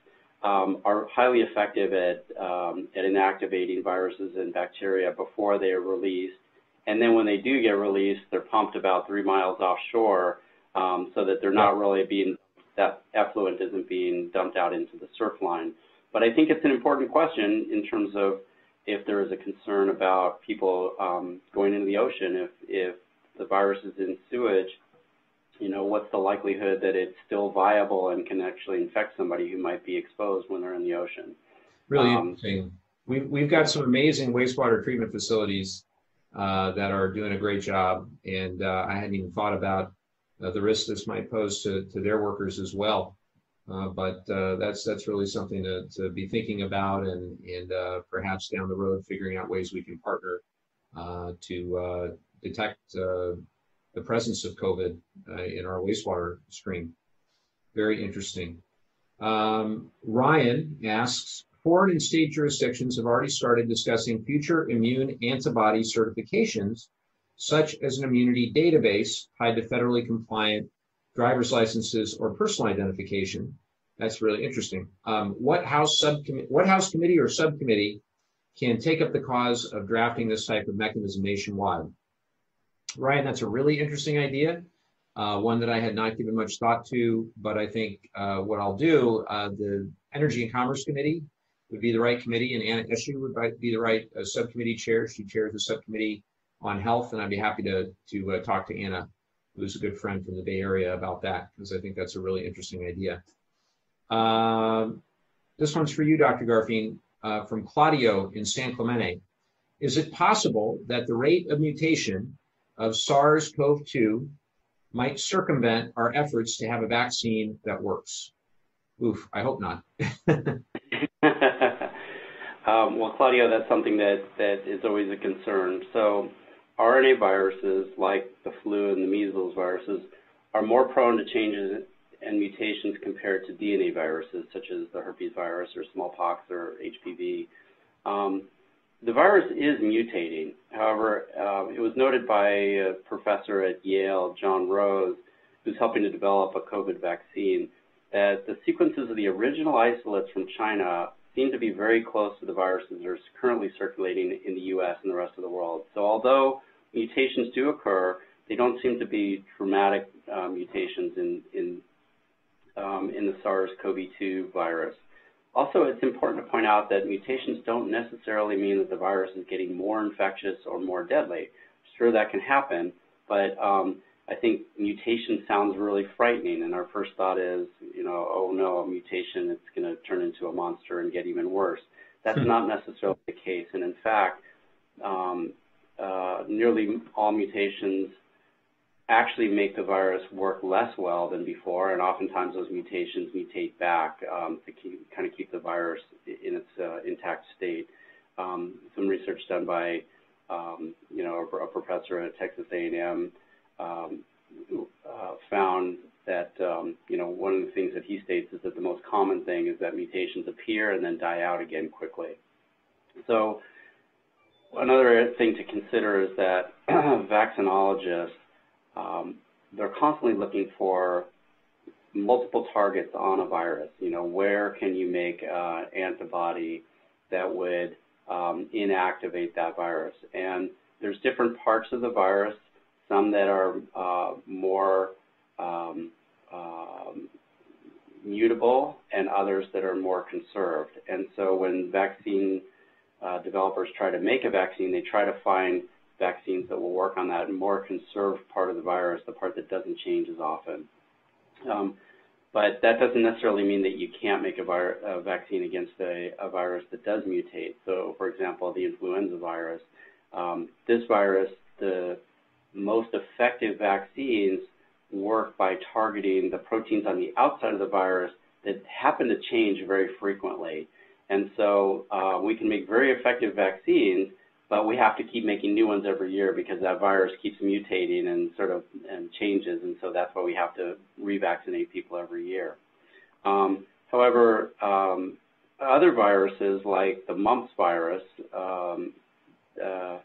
um, are highly effective at um, at inactivating viruses and bacteria before they are released. And then when they do get released, they're pumped about three miles offshore um, so that they're not really being, that effluent isn't being dumped out into the surf line. But I think it's an important question in terms of if there is a concern about people um, going into the ocean, if, if the virus is in sewage, you know, what's the likelihood that it's still viable and can actually infect somebody who might be exposed when they're in the ocean? Really um, interesting. We've, we've got some amazing wastewater treatment facilities uh, that are doing a great job, and uh, I hadn't even thought about uh, the risk this might pose to, to their workers as well. Uh, but uh, that's that's really something to, to be thinking about, and and uh, perhaps down the road figuring out ways we can partner uh, to uh, detect the presence of COVID in our wastewater stream. Very interesting. Um, Ryan asks, foreign and state jurisdictions have already started discussing future immune antibody certifications such as an immunity database tied to federally compliant driver's licenses or personal identification. That's really interesting. Um, what House subcommittee, what House committee or subcommittee can take up the cause of drafting this type of mechanism nationwide? Ryan, that's a really interesting idea. Uh, one that I had not given much thought to, but I think uh, what I'll do, uh, the Energy and Commerce Committee would be the right committee, and Anna Eshoo would be the right uh, subcommittee chair. She chairs the subcommittee on health, and I'd be happy to to uh, talk to Anna, who's a good friend from the Bay Area, about that because I think that's a really interesting idea. Um, this one's for you, Dr. Garfein, uh, from Claudio in San Clemente. Is it possible that the rate of mutation of SARS-CoV-2 might circumvent our efforts to have a vaccine that works? Oof, I hope not. [LAUGHS] um, well, Claudio, that's something that, that is always a concern. So RNA viruses, like the flu and the measles viruses, are more prone to changes and mutations compared to DNA viruses, such as the herpes virus or smallpox or HPV. Um, the virus is mutating. However, uh, it was noted by a professor at Yale, John Rose, who's helping to develop a COVID vaccine, that the sequences of the original isolates from China seem to be very close to the viruses that are currently circulating in the U.S. and the rest of the world. So although mutations do occur, they don't seem to be dramatic uh, mutations in, in, um, in the SARS-CoV-2 virus. Also, it's important to point out that mutations don't necessarily mean that the virus is getting more infectious or more deadly. Sure, that can happen, but um, I think mutation sounds really frightening, and our first thought is, you know, oh no, a mutation, it's going to turn into a monster and get even worse. That's hmm. not necessarily the case, and in fact, um, uh, nearly all mutations actually make the virus work less well than before, and oftentimes those mutations mutate back um, to keep, kind of keep the virus in its uh, intact state. Um, some research done by, um, you know, a, a, professor at Texas A&M um, uh, found that, um, you know, one of the things that he states is that the most common thing is that mutations appear and then die out again quickly. So another thing to consider is that [CLEARS THROAT] vaccinologists, um, they're constantly looking for multiple targets on a virus. You know, where can you make uh, antibody that would um, inactivate that virus? And there's different parts of the virus some that are uh, more um, um, mutable and others that are more conserved. And so when vaccine uh, developers try to make a vaccine, they try to find vaccines that will work on that more conserved part of the virus, the part that doesn't change as often. Um, but that doesn't necessarily mean that you can't make a, a vaccine against a, a, virus that does mutate. So, for example, the influenza virus. Um, this virus, the most effective vaccines work by targeting the proteins on the outside of the virus that happen to change very frequently. And so uh, we can make very effective vaccines, but we have to keep making new ones every year because that virus keeps mutating and sort of and changes. And so that's why we have to revaccinate people every year. Um, however, um, other viruses like the mumps virus um, uh,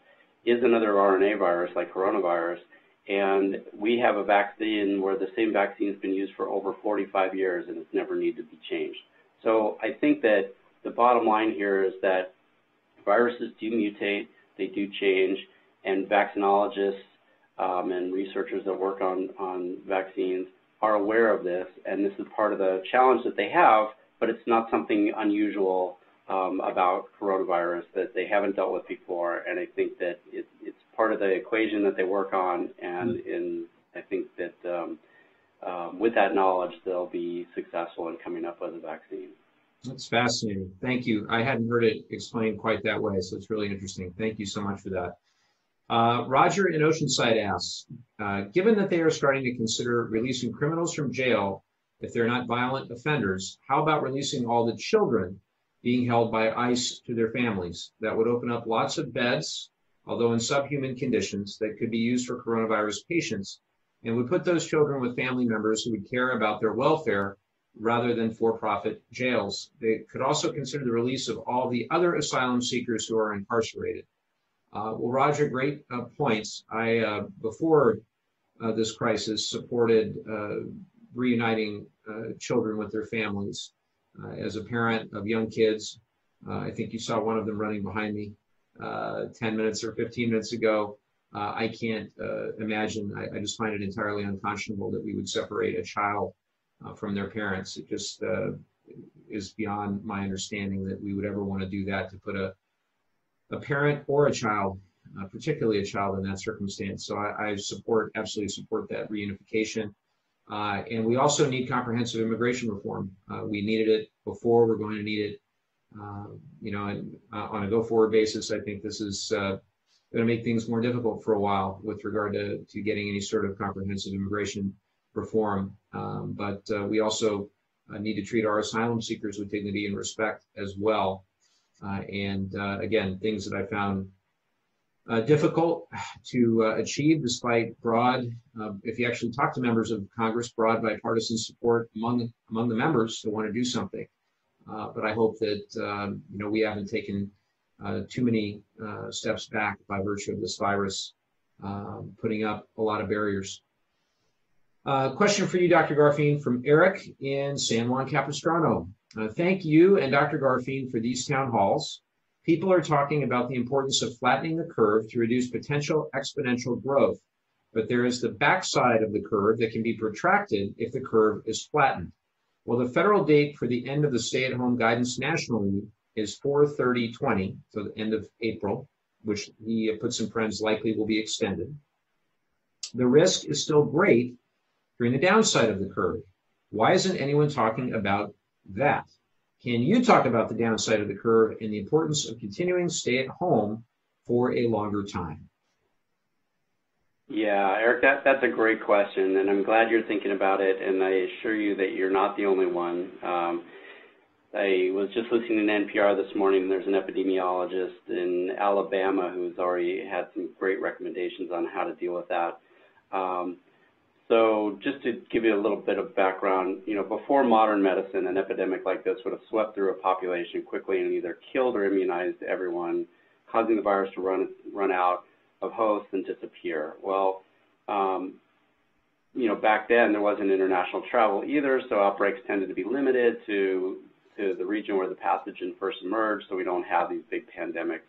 is another RNA virus like coronavirus, and we have a vaccine where the same vaccine has been used for over 45 years and it's never needed to be changed. So I think that the bottom line here is that viruses do mutate, they do change, and vaccinologists um, and researchers that work on, on vaccines are aware of this, and this is part of the challenge that they have, but it's not something unusual um, about coronavirus that they haven't dealt with before, and I think that it, it's part of the equation that they work on, and mm-hmm. in, I think that um, um, with that knowledge, they'll be successful in coming up with a vaccine. That's fascinating. Thank you. I hadn't heard it explained quite that way, so it's really interesting. Thank you so much for that. Uh, Roger in Oceanside asks, uh, given that they are starting to consider releasing criminals from jail if they're not violent offenders, how about releasing all the children being held by ICE to their families. That would open up lots of beds, although in subhuman conditions, that could be used for coronavirus patients and would put those children with family members who would care about their welfare rather than for-profit jails. They could also consider the release of all the other asylum seekers who are incarcerated. Uh, well, Roger, great uh, points. I, uh, before uh, this crisis, supported uh, reuniting uh, children with their families. As a parent of young kids, I think you saw one of them running behind me uh, 10 minutes or 15 minutes ago. I can't imagine, I, I, just find it entirely unconscionable that we would separate a child from their parents. It just is beyond my understanding that we would ever want to do that to put a, a parent or a child, uh, particularly a child in that circumstance. So I, I support, absolutely support that reunification. Uh, and we also need comprehensive immigration reform. Uh, we needed it before. We're going to need it, uh, you know, and, uh, on a go-forward basis. I think this is uh, going to make things more difficult for a while with regard to, to getting any sort of comprehensive immigration reform. Um, but uh, we also need to treat our asylum seekers with dignity and respect as well. and again, things that I found uh, difficult to uh, achieve despite broad, uh, if you actually talk to members of Congress, broad bipartisan support among among the members to want to do something. Uh, but I hope that um, you know we haven't taken uh, too many uh, steps back by virtue of this virus um, putting up a lot of barriers. Uh, question for you, Dr. Garfein, from Eric in San Juan Capistrano. Uh, thank you and Dr. Garfein for these town halls. People are talking about the importance of flattening the curve to reduce potential exponential growth. But there is the backside of the curve that can be protracted if the curve is flattened. Well, the federal date for the end of the stay-at-home guidance nationally is 4-30-20, so the end of April, which he uh, puts in friends likely will be extended. The risk is still great during the downside of the curve. Why isn't anyone talking about that? Can you talk about the downside of the curve and the importance of continuing stay at home for a longer time? Yeah, Eric, that, that's a great question, and I'm glad you're thinking about it, and I assure you that you're not the only one. Um, I was just listening to NPR this morning, there's an epidemiologist in Alabama who's already had some great recommendations on how to deal with that. Um, so just to give you a little bit of background, you know, before modern medicine, an epidemic like this would have swept through a population quickly and either killed or immunized everyone, causing the virus to run run out of hosts and disappear. Well, um, you know, back then there wasn't international travel either, so outbreaks tended to be limited to to the region where the pathogen first emerged, so we don't have these big pandemics.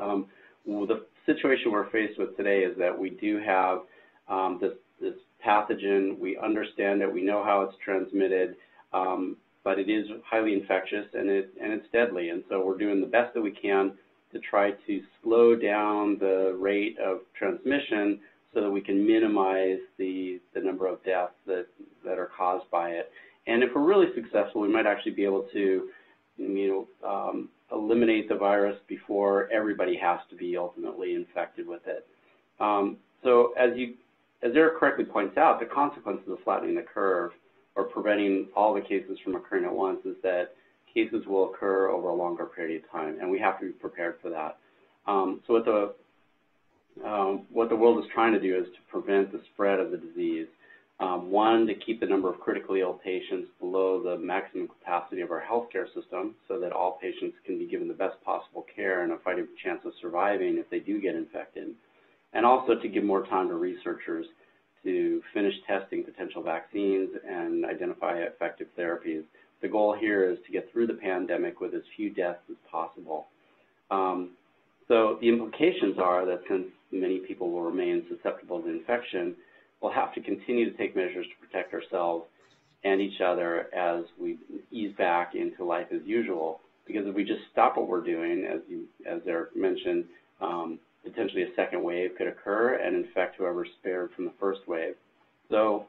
Um, well, the situation we're faced with today is that we do have um, this this pathogen. We understand it. We know how it's transmitted, um, but it is highly infectious and it and it's deadly. And so we're doing the best that we can to try to slow down the rate of transmission so that we can minimize the, the number of deaths that, that are caused by it. And if we're really successful, we might actually be able to, you know, um, eliminate the virus before everybody has to be ultimately infected with it. Um, so as you, as Eric correctly points out, the consequences of flattening the curve or preventing all the cases from occurring at once is that cases will occur over a longer period of time, and we have to be prepared for that. Um, so what the um, what the world is trying to do is to prevent the spread of the disease. Um, one, to keep the number of critically ill patients below the maximum capacity of our healthcare system so that all patients can be given the best possible care and a fighting chance of surviving if they do get infected. And also to give more time to researchers to finish testing potential vaccines and identify effective therapies. The goal here is to get through the pandemic with as few deaths as possible. Um, so the implications are that since many people will remain susceptible to infection, we'll have to continue to take measures to protect ourselves and each other as we ease back into life as usual. Because if we just stop what we're doing, as you, as Eric mentioned, um, potentially a second wave could occur and infect whoever's spared from the first wave. So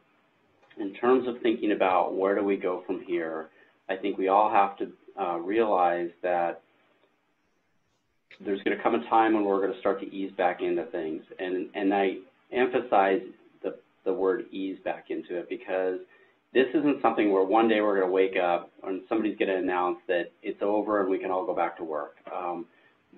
in terms of thinking about where do we go from here, I think we all have to uh, realize that there's going to come a time when we're going to start to ease back into things. And, and I emphasize the, the word ease back into it because this isn't something where one day we're going to wake up and somebody's going to announce that it's over and we can all go back to work. Um,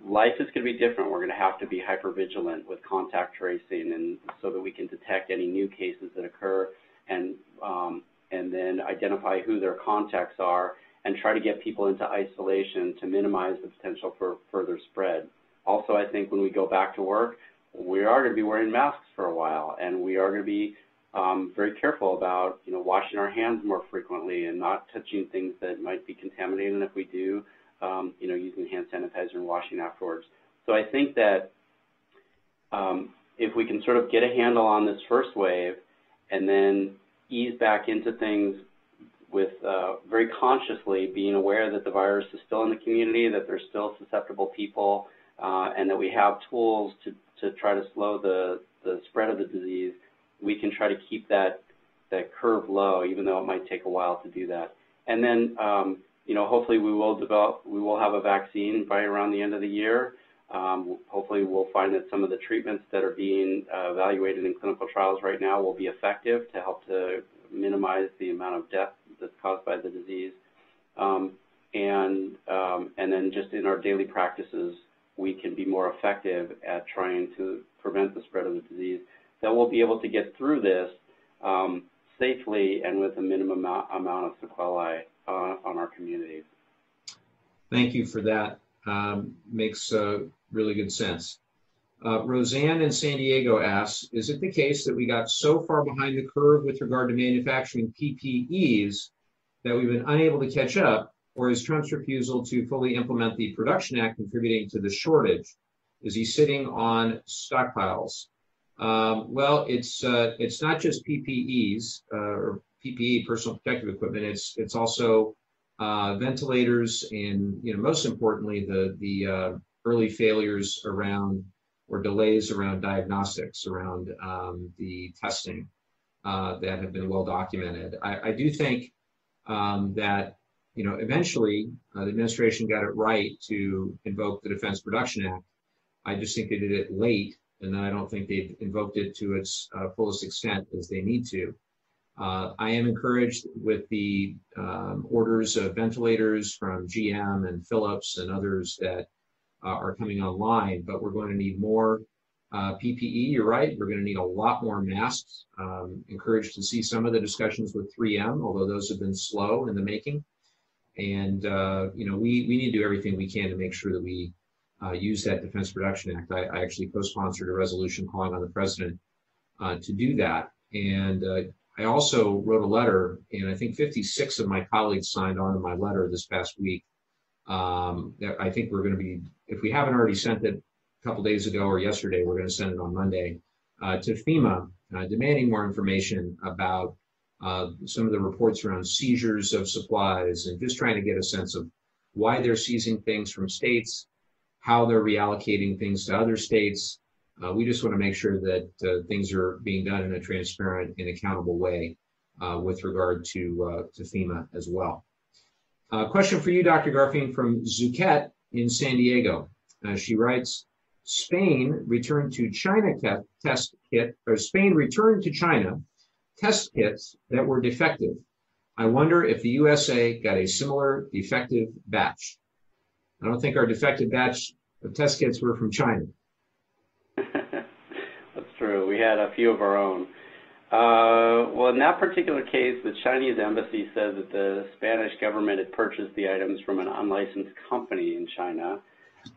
life is going to be different. We're going to have to be hyper vigilant with contact tracing and so that we can detect any new cases that occur and um, and then identify who their contacts are and try to get people into isolation to minimize the potential for further spread. Also, I think when we go back to work, we are going to be wearing masks for a while, and we are going to be um, very careful about, you know, washing our hands more frequently and not touching things that might be contaminated. And if we do, um, you know, using hand sanitizer and washing afterwards. So I think that um, if we can sort of get a handle on this first wave and then ease back into things with uh, very consciously being aware that the virus is still in the community, that there's still susceptible people, uh, and that we have tools to, to try to slow the, the spread of the disease, we can try to keep that, that curve low, even though it might take a while to do that. And then, um, you know, hopefully we will develop, we will have a vaccine by around the end of the year. Um, hopefully we'll find that some of the treatments that are being uh, evaluated in clinical trials right now will be effective to help to minimize the amount of death that's caused by the disease. Um, and, um, and then just in our daily practices, we can be more effective at trying to prevent the spread of the disease. That we'll be able to get through this um, safely and with a minimum amount of sequelae on our communities. Thank you for that. Um, makes uh, really good sense. Uh, Roseanne in San Diego asks, is it the case that we got so far behind the curve with regard to manufacturing PPEs that we've been unable to catch up, or is Trump's refusal to fully implement the Production Act contributing to the shortage? Is he sitting on stockpiles? Um, well, it's uh, it's not just PPEs uh, or PPE, personal protective equipment. It's it's also uh, ventilators and you know most importantly the the uh, early failures around or delays around diagnostics, around um, the testing uh, that have been well documented. I, I do think um, that you know eventually uh, the administration got it right to invoke the Defense Production Act. I just think they did it late, and I don't think they've invoked it to its uh, fullest extent as they need to. Uh, I am encouraged with the um, orders of ventilators from GM and Philips and others that uh, are coming online, but we're going to need more uh, PPE. You're right. We're going to need a lot more masks. Um, encouraged to see some of the discussions with 3M, although those have been slow in the making. And, uh, you know, we, we need to do everything we can to make sure that we uh, use that Defense Production Act. I, I actually co-sponsored a resolution calling on the president uh, to do that. And I also wrote a letter, and I think 56 of my colleagues signed on to my letter this past week um, that I think we're going to be, if we haven't already sent it a couple days ago or yesterday, we're going to send it on Monday uh, to FEMA, uh, demanding more information about uh, some of the reports around seizures of supplies and just trying to get a sense of why they're seizing things from states, how they're reallocating things to other states. Uh, we just want to make sure that uh, things are being done in a transparent and accountable way uh, with regard to, uh, to FEMA as well. Uh, question for you, Dr. Garfein, from Zuket in San Diego. Uh, she writes, Spain returned to China test kit, or Spain returned to China test kits that were defective. I wonder if the USA got a similar defective batch. I don't think our defective batch of test kits were from China. We had a few of our own. Uh, well, in that particular case, the Chinese embassy said that the Spanish government had purchased the items from an unlicensed company in China.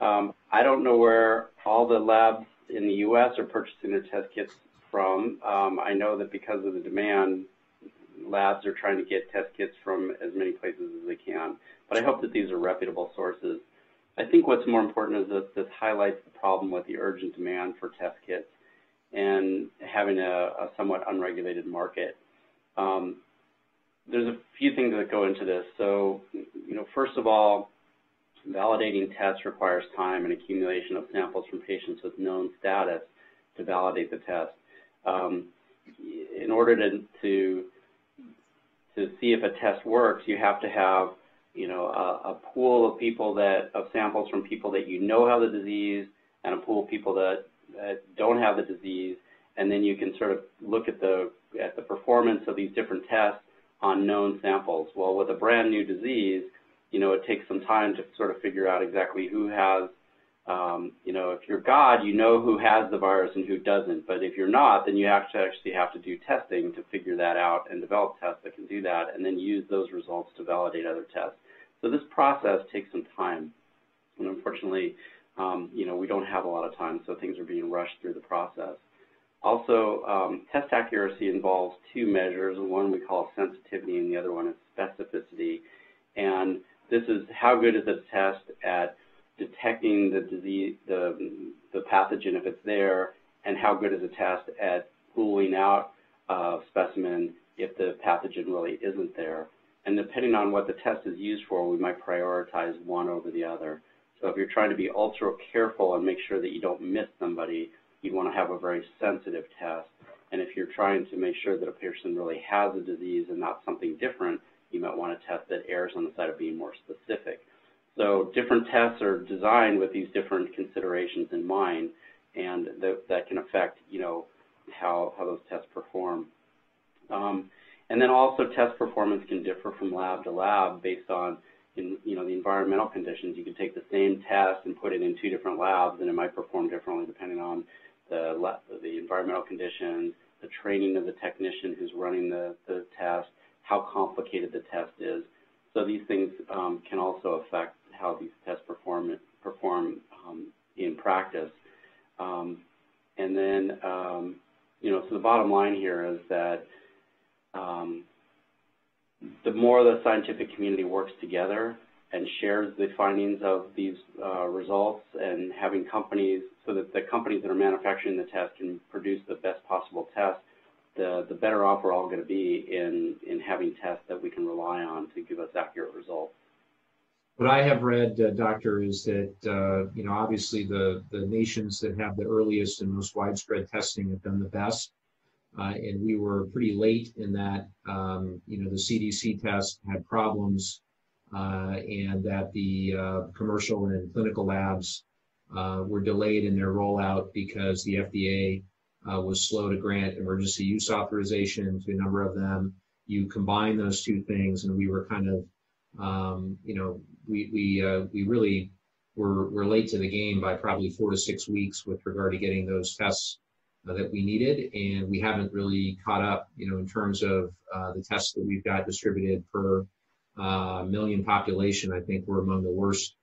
Um, I don't know where all the labs in the U.S. are purchasing their test kits from. Um, I know that because of the demand, labs are trying to get test kits from as many places as they can. But I hope that these are reputable sources. I think what's more important is that this highlights the problem with the urgent demand for test kits and having a, a somewhat unregulated market. Um, there's a few things that go into this. So, you know, first of all, validating tests requires time and accumulation of samples from patients with known status to validate the test. Um, in order to, to to see if a test works, you have to have you know, a, a, pool of people that, of samples from people that you know have the disease and a pool of people that, that don't have the disease. And then you can sort of look at the, at the performance of these different tests on known samples. Well, with a brand new disease, you know, it takes some time to sort of figure out exactly who has, um, you know, if you're God, you know who has the virus and who doesn't. But if you're not, then you have to actually have to do testing to figure that out and develop tests that can do that and then use those results to validate other tests. So this process takes some time. And unfortunately, um, you know, we don't have a lot of time, so things are being rushed through the process. Also, um, test accuracy involves two measures. One we call sensitivity and the other one is specificity. And this is how good is the test at detecting the disease, the, the pathogen if it's there, and how good is the test at ruling out a specimen if the pathogen really isn't there. And depending on what the test is used for, we might prioritize one over the other. So if you're trying to be ultra careful and make sure that you don't miss somebody, you'd want to have a very sensitive test. And if you're trying to make sure that a person really has a disease and not something different, you might want a test that errs on the side of being more specific. So different tests are designed with these different considerations in mind, and that, that can affect, you know, how, how those tests perform. Um, and then also test performance can differ from lab to lab based on in, you know, the environmental conditions. You can take the same test and put it in two different labs and it might perform differently depending on the, the environmental conditions, the training of the technician who's running the, the test, how complicated the test is. So these things um, can also affect how these tests perform, perform um, in practice. Um, and then, um, you know, so the bottom line here is that um, the more the scientific community works together and shares the findings of these uh, results and having companies so that the companies that are manufacturing the test can produce the best possible test, the, the better off we're all going to be in, in having tests that we can rely on to give us accurate results. What I have read, uh, Doctor, is that, uh, you know, obviously the, the nations that have the earliest and most widespread testing have done the best. Uh, and we were pretty late in that, um, you know, the CDC test had problems uh, and that the uh, commercial and clinical labs uh, were delayed in their rollout because the FDA uh, was slow to grant emergency use authorization to a number of them. You combine those two things, and we were kind of, um, you know, we we uh, we really were, were late to the game by probably four to six weeks with regard to getting those tests that we needed, and we haven't really caught up, you know, in terms of uh, the tests that we've got distributed per uh, million population. I think we're among the worst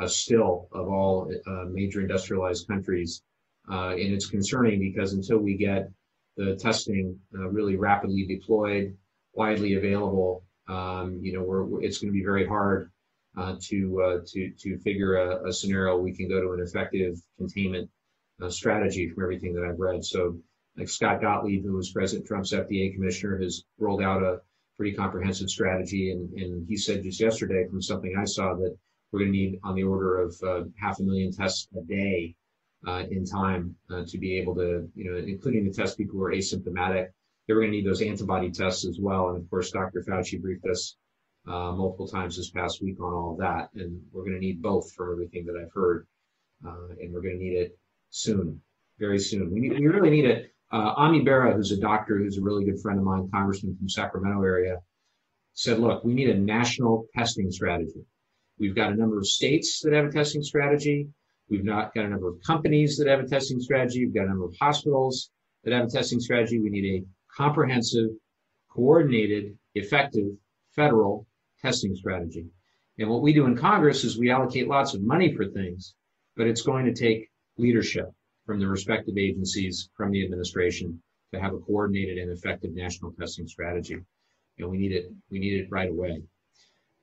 uh, still of all uh, major industrialized countries, uh, and it's concerning because until we get the testing really rapidly deployed, widely available, um, you know, we're, it's going to be very hard to to to figure a, a scenario we can go to an effective containment uh, strategy from everything that I've read. So, like Scott Gottlieb, who was President Trump's FDA commissioner, has rolled out a pretty comprehensive strategy. And, and he said just yesterday, from something I saw, that we're going to need on the order of uh, half a million tests a day uh, in time uh, to be able to, you know, including the test people who are asymptomatic. They are going to need those antibody tests as well. And of course, Dr. Fauci briefed us uh, multiple times this past week on all that. And we're going to need both from everything that I've heard. Uh, and we're going to need it soon, very soon. We, we really need it. Uh, Ami Bera, who's a doctor, who's a really good friend of mine, congressman from Sacramento area, said, look, we need a national testing strategy. We've got a number of states that have a testing strategy. We've not got a number of companies that have a testing strategy. We've got a number of hospitals that have a testing strategy. We need a comprehensive, coordinated, effective federal testing strategy. And what we do in Congress is we allocate lots of money for things, but it's going to take leadership from the respective agencies, from the administration to have a coordinated and effective national testing strategy. And we need it, we need it right away.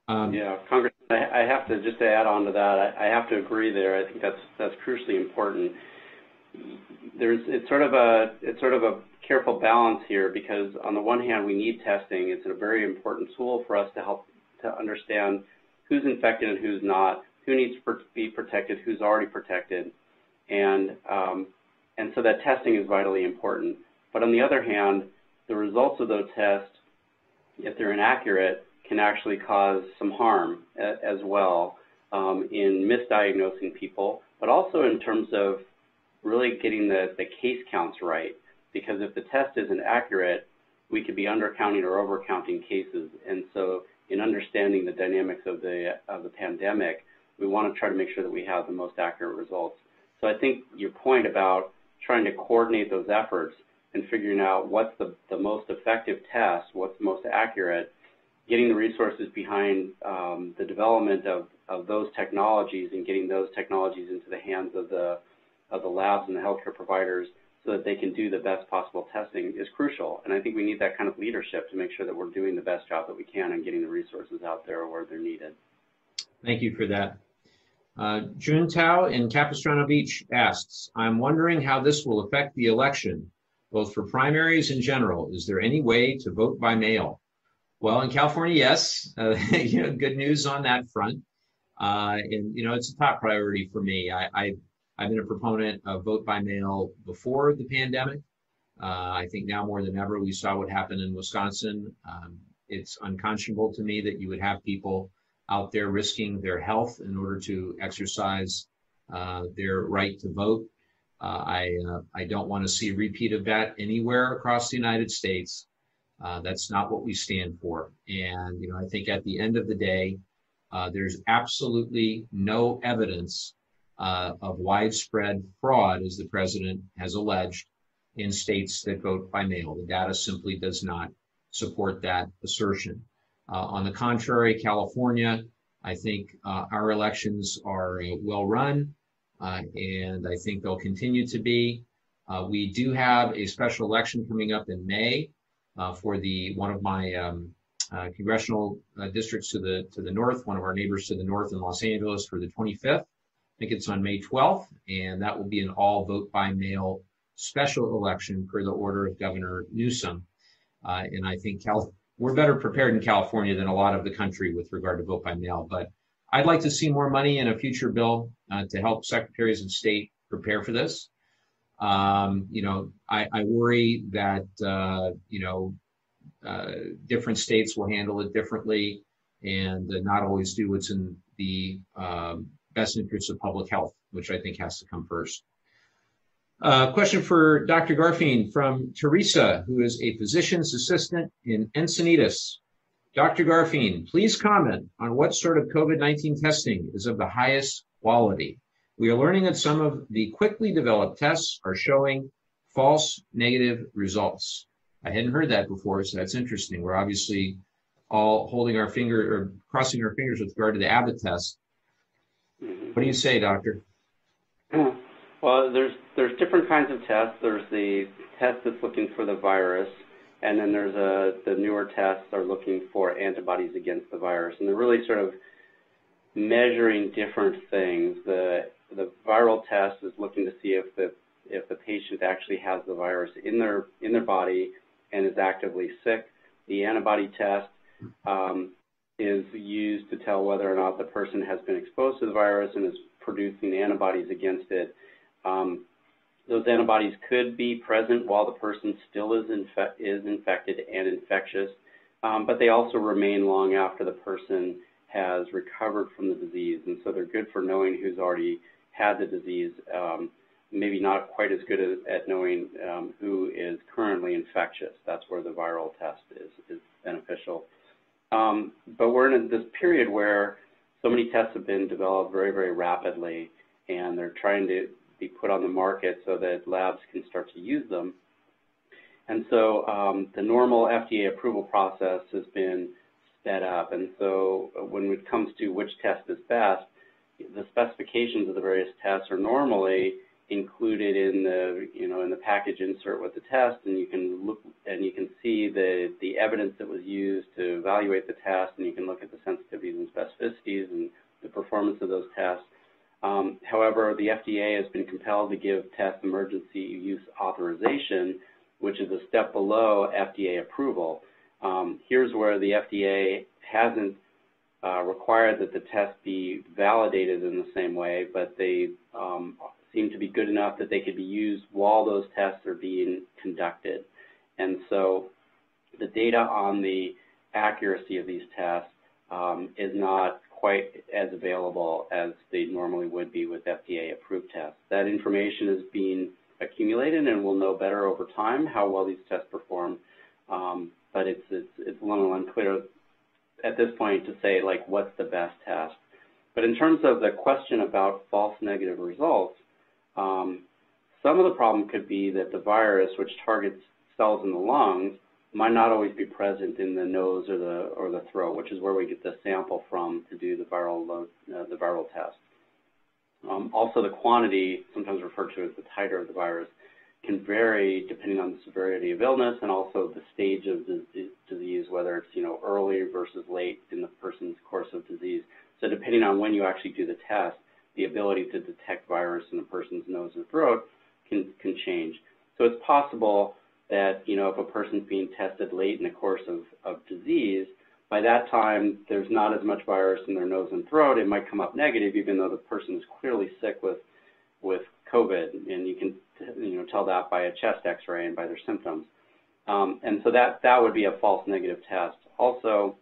Um, yeah, Congress, I, have to just to add on to that. I, I have to agree there. I think that's that's crucially important. There's it's sort of a it's sort of a careful balance here because on the one hand we need testing. It's a very important tool for us to help to understand who's infected and who's not, who needs to be protected, who's already protected, and um, and so that testing is vitally important. But on the other hand, the results of those tests, if they're inaccurate, can actually cause some harm as well um, in misdiagnosing people, but also in terms of really getting the, the case counts right. Because if the test isn't accurate, we could be undercounting or overcounting cases. And so in understanding the dynamics of the, of the pandemic, we want to try to make sure that we have the most accurate results. So I think your point about trying to coordinate those efforts and figuring out what's the, the most effective test, what's the most accurate, getting the resources behind um, the development of, of those technologies and getting those technologies into the hands of the of the labs and the healthcare providers so that they can do the best possible testing is crucial. And I think we need that kind of leadership to make sure that we're doing the best job that we can and getting the resources out there where they're needed. Thank you for that. Uh, Jun Tao in Capistrano Beach asks, I'm wondering how this will affect the election, both for primaries and general. Is there any way to vote by mail? Well, in California, yes. Uh, [LAUGHS] you know, good news on that front. Uh, and you know, it's a top priority for me. I, I I've been a proponent of vote by mail before the pandemic. Uh, I think now more than ever, we saw what happened in Wisconsin. Um, it's unconscionable to me that you would have people out there risking their health in order to exercise uh, their right to vote. Uh, I uh, I don't want to see a repeat of that anywhere across the United States. Uh, that's not what we stand for. And, you know, I think at the end of the day, uh, there's absolutely no evidence uh, of widespread fraud, as the president has alleged, in states that vote by mail. The data simply does not support that assertion. Uh, on the contrary, California, I think uh, our elections are uh, well run, and I think they'll continue to be. we do have a special election coming up in May uh, for the one of my um, uh, congressional uh, districts to the to the north, one of our neighbors to the north in Los Angeles for the 25th. I think it's on May 12th, and that will be an all vote by mail special election per the order of Governor Newsom. Uh, and I think Cal- we're better prepared in California than a lot of the country with regard to vote by mail. But I'd like to see more money in a future bill uh, to help secretaries of state prepare for this. Um, you know, I, I worry that, uh, you know, uh, different states will handle it differently and not always do what's in the um, best interest of public health, which I think has to come first. Uh, question for Dr. Garfein from Teresa, who is a physician's assistant in Encinitas. Dr. Garfein, please comment on what sort of COVID-19 testing is of the highest quality. We are learning that some of the quickly developed tests are showing false negative results. I hadn't heard that before, so that's interesting. We're obviously all holding our finger or crossing our fingers with regard to the Abbott test. Mm-hmm. What do you say, doctor? Well, there's there's different kinds of tests. There's the test that's looking for the virus, and then there's a the newer tests are looking for antibodies against the virus, and they're really sort of measuring different things. The the viral test is looking to see if the if the patient actually has the virus in their in their body and is actively sick. The antibody test um, is used to tell whether or not the person has been exposed to the virus and is producing antibodies against it. Um, those antibodies could be present while the person still is, infe is infected and infectious, um, but they also remain long after the person has recovered from the disease. And so they're good for knowing who's already had the disease, um, maybe not quite as good at, at knowing um, who is currently infectious. That's where the viral test is, is beneficial. Um, but we're in this period where so many tests have been developed very, very rapidly, and they're trying to be put on the market so that labs can start to use them. And so um, the normal FDA approval process has been sped up. And so when it comes to which test is best, the specifications of the various tests are normally included in the you know in the package insert with the test and you can look and you can see the the evidence that was used to evaluate the test and you can look at the sensitivities and specificities and the performance of those tests um, however the FDA has been compelled to give test emergency use authorization which is a step below FDA approval um, here's where the FDA hasn't uh, required that the test be validated in the same way, but they um, seem to be good enough that they could be used while those tests are being conducted. And so the data on the accuracy of these tests is not quite as available as they normally would be with FDA approved tests. That information is being accumulated and we'll know better over time how well these tests perform. Um, but it's, it's, it's a little unclear at this point to say like what's the best test. But in terms of the question about false negative results, um, some of the problem could be that the virus, which targets cells in the lungs, might not always be present in the nose or the or the throat, which is where we get the sample from to do the viral load, uh, the viral test. Um, also, the quantity, sometimes referred to as the titer of the virus, can vary depending on the severity of illness and also the stage of the disease, whether it's you know early versus late in the person's course of disease. So depending on when you actually do the test, the ability to detect virus in a person's nose and throat can, can change. So it's possible that, you know, if a person's being tested late in the course of, of disease, by that time, there's not as much virus in their nose and throat. It might come up negative, even though the person is clearly sick with, with COVID. And you can, you know, tell that by a chest x-ray and by their symptoms. Um, and so that, that would be a false negative test. Also,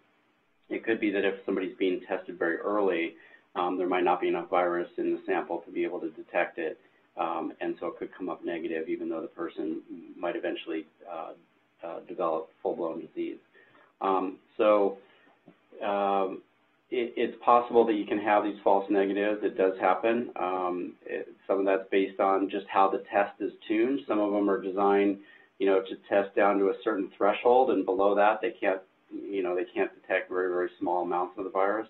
it could be that if somebody's being tested very early, um, there might not be enough virus in the sample to be able to detect it, um, and so it could come up negative even though the person might eventually uh, uh, develop full-blown disease. Um, so um, it, it's possible that you can have these false negatives. It does happen. Some of that's based on just how the test is tuned. Some of them are designed, you know, to test down to a certain threshold, and below that they can't, you know, they can't detect very, very small amounts of the virus.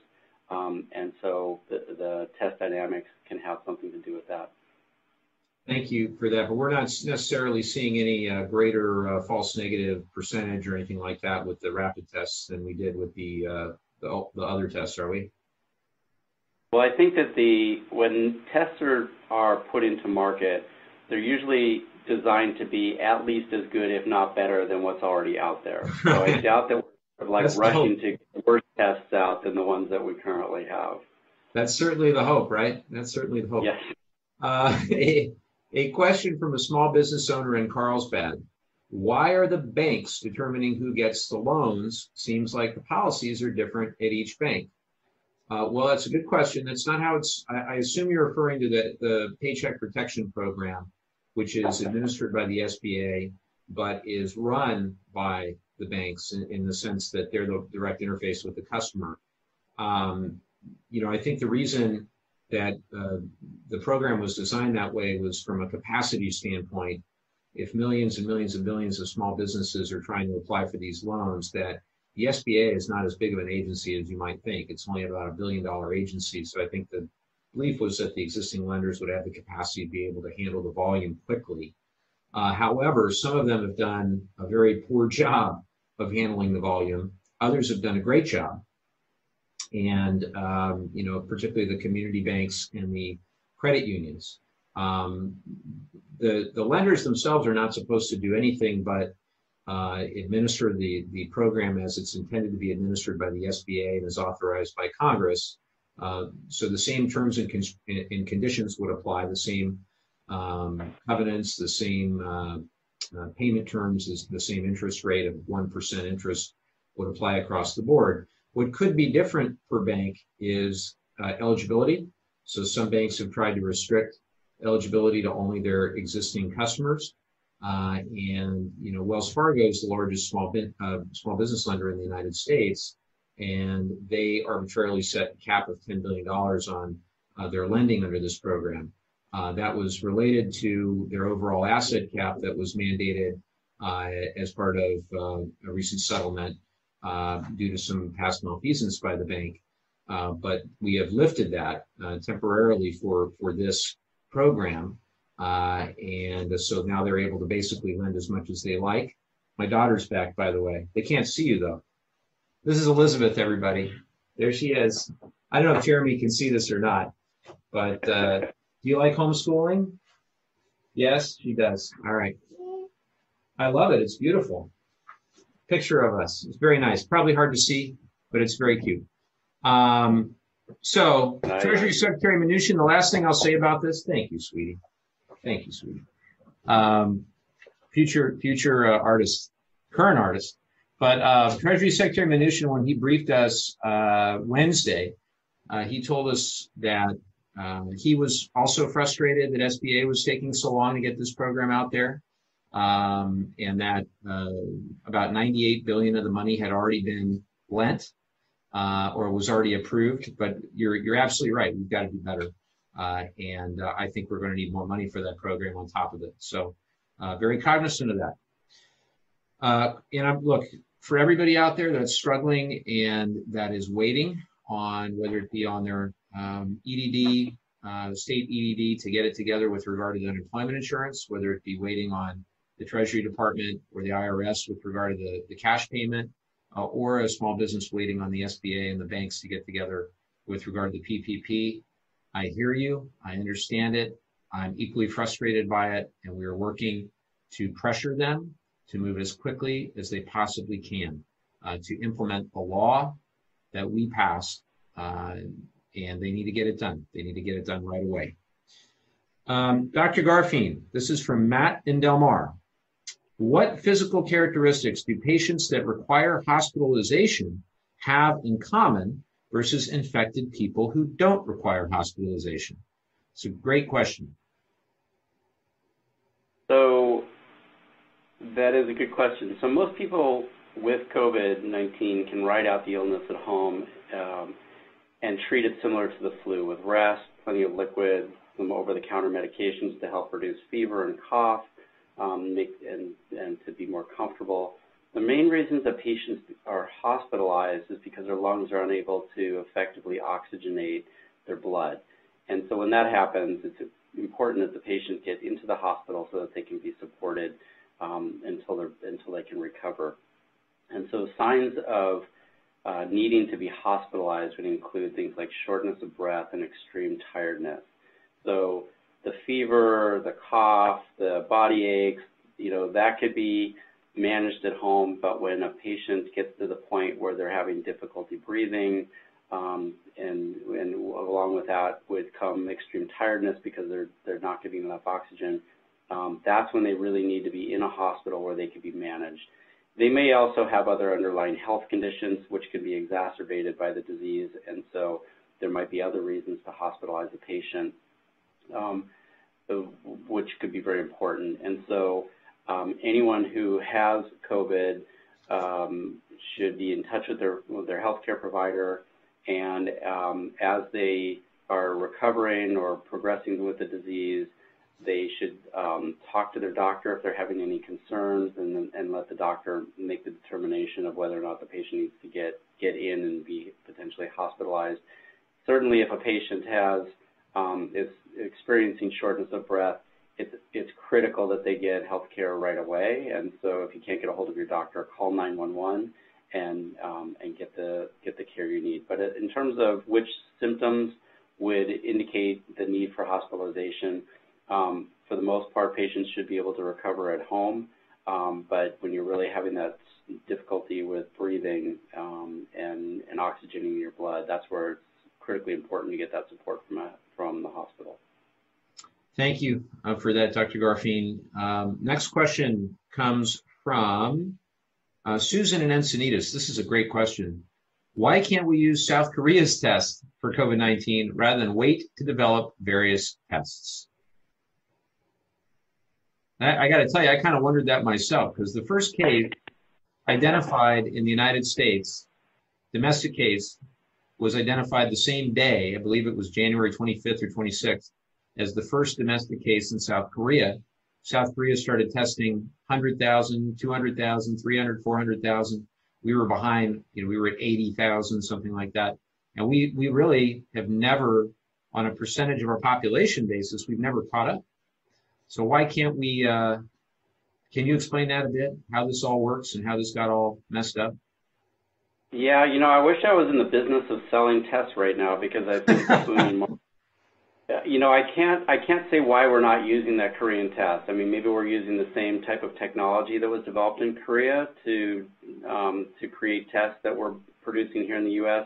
And so the, the, test dynamics can have something to do with that. Thank you for that. But we're not necessarily seeing any uh, greater uh, false negative percentage or anything like that with the rapid tests than we did with the, uh, the, the other tests, are we? Well, I think that the when tests are, are put into market, they're usually designed to be at least as good, if not better, than what's already out there. [LAUGHS] So I doubt that we're like That's rushing to worse tests out than the ones that we currently have. That's certainly the hope, right? That's certainly the hope. Yes. [LAUGHS] A, a question from a small business owner in Carlsbad. Why are the banks determining who gets the loans? Seems like the policies are different at each bank. Uh, well, that's a good question. That's not how it's, I, I assume you're referring to the, the Paycheck Protection Program, which is administered by the SBA, but is run by the banks in, in the sense that they're the direct interface with the customer. Um, you know, I think the reason that uh, the program was designed that way was from a capacity standpoint. If millions and millions and millions of small businesses are trying to apply for these loans, that the SBA is not as big of an agency as you might think. It's only about a billion dollar agency. So I think the belief was that the existing lenders would have the capacity to be able to handle the volume quickly. Uh, however, some of them have done a very poor job of handling the volume. Others have done a great job. And, um, you know, particularly the community banks and the credit unions. Um, the, the lenders themselves are not supposed to do anything but uh, administer the, the program as it's intended to be administered by the SBA and is authorized by Congress. Uh, so the same terms and, con- and, conditions would apply, the same um, covenants, the same uh, uh payment terms, the same interest rate of 1% interest would apply across the board. What could be different per bank is uh, eligibility. So some banks have tried to restrict eligibility to only their existing customers. Uh, and you know, Wells Fargo is the largest small uh, small business lender in the United States, and they arbitrarily set a cap of $10 billion on uh, their lending under this program. Uh, that was related to their overall asset cap that was mandated uh, as part of uh, a recent settlement due to some past malfeasance by the bank. but we have lifted that temporarily for for this program. Uh, and so now they're able to basically lend as much as they like. My daughter's back, by the way. They can't see you though. This is Elizabeth, everybody. There she is. I don't know if Jeremy can see this or not, but uh, do you like homeschooling? Yes, she does. All right. I love it. It's beautiful. Picture of us. It's very nice. Probably hard to see, but it's very cute. Um, so, Treasury Secretary Mnuchin, the last thing I'll say about this, thank you, sweetie. Thank you, sweetie. Um, future future uh, artist, current artist. But uh, Treasury Secretary Mnuchin, when he briefed us uh, Wednesday, uh, he told us that um, he was also frustrated that SBA was taking so long to get this program out there, um, and that uh, about 98 billion of the money had already been lent uh, or was already approved. But you're you're absolutely right. We've got to do better. Uh, and I think we're going to need more money for that program on top of it. So, uh, very cognizant of that. Uh, and I'm, look, for everybody out there that's struggling and that is waiting on whether it be on their um, EDD, uh, state EDD to get it together with regard to unemployment insurance, whether it be waiting on the Treasury Department or the IRS with regard to the, the cash payment, uh, or a small business waiting on the SBA and the banks to get together with regard to the PPP. I hear you. I understand it. I'm equally frustrated by it, and we are working to pressure them to move as quickly as they possibly can uh, to implement the law that we passed, uh, and they need to get it done. They need to get it done right away. Um, Dr. Garfein, this is from Matt in Del Mar. What physical characteristics do patients that require hospitalization have in common versus infected people who don't require hospitalization? It's a great question. So that is a good question. So most people with COVID-19 can ride out the illness at home um, and treat it similar to the flu with rest, plenty of liquid, some over-the-counter medications to help reduce fever and cough, um, make, and, and to be more comfortable. The main reasons that patients are hospitalized is because their lungs are unable to effectively oxygenate their blood. And so when that happens, it's important that the patient get into the hospital so that they can be supported um, until, until they can recover. And so signs of uh, needing to be hospitalized would include things like shortness of breath and extreme tiredness. So the fever, the cough, the body aches, you know, that could be managed at home, but when a patient gets to the point where they're having difficulty breathing, um, and, and along with that would come extreme tiredness because they're they're not getting enough oxygen. Um, that's when they really need to be in a hospital where they can be managed. They may also have other underlying health conditions which could be exacerbated by the disease, and so there might be other reasons to hospitalize a patient. Um, which could be very important. And so um, anyone who has COVID um, should be in touch with their, with their healthcare provider. And um, as they are recovering or progressing with the disease, they should um, talk to their doctor if they're having any concerns and, and let the doctor make the determination of whether or not the patient needs to get, get in and be potentially hospitalized. Certainly if a patient has um, is experiencing shortness of breath, it's, it's critical that they get health care right away. And so if you can't get a hold of your doctor, call 911 and, um, and get, the, get the care you need. But in terms of which symptoms would indicate the need for hospitalization, um, for the most part, patients should be able to recover at home. Um, but when you're really having that difficulty with breathing um, and, and oxygenating your blood, that's where it's critically important to get that support from, a, from the hospital. Thank you uh, for that, Dr. Garfein. Um, next question comes from uh, Susan and Encinitas. This is a great question. Why can't we use South Korea's test for COVID 19 rather than wait to develop various tests? I, I got to tell you, I kind of wondered that myself because the first case identified in the United States, domestic case, was identified the same day. I believe it was January 25th or 26th as the first domestic case in South Korea. South Korea started testing 100,000, 200,000, 300, 400,000. We were behind, you know, we were at 80,000, something like that. And we, we really have never, on a percentage of our population basis, we've never caught up. So why can't we, uh, can you explain that a bit, how this all works and how this got all messed up? Yeah, you know, I wish I was in the business of selling tests right now because I think You know, I can't I can't say why we're not using that Korean test. I mean, maybe we're using the same type of technology that was developed in Korea to um, to create tests that we're producing here in the U.S.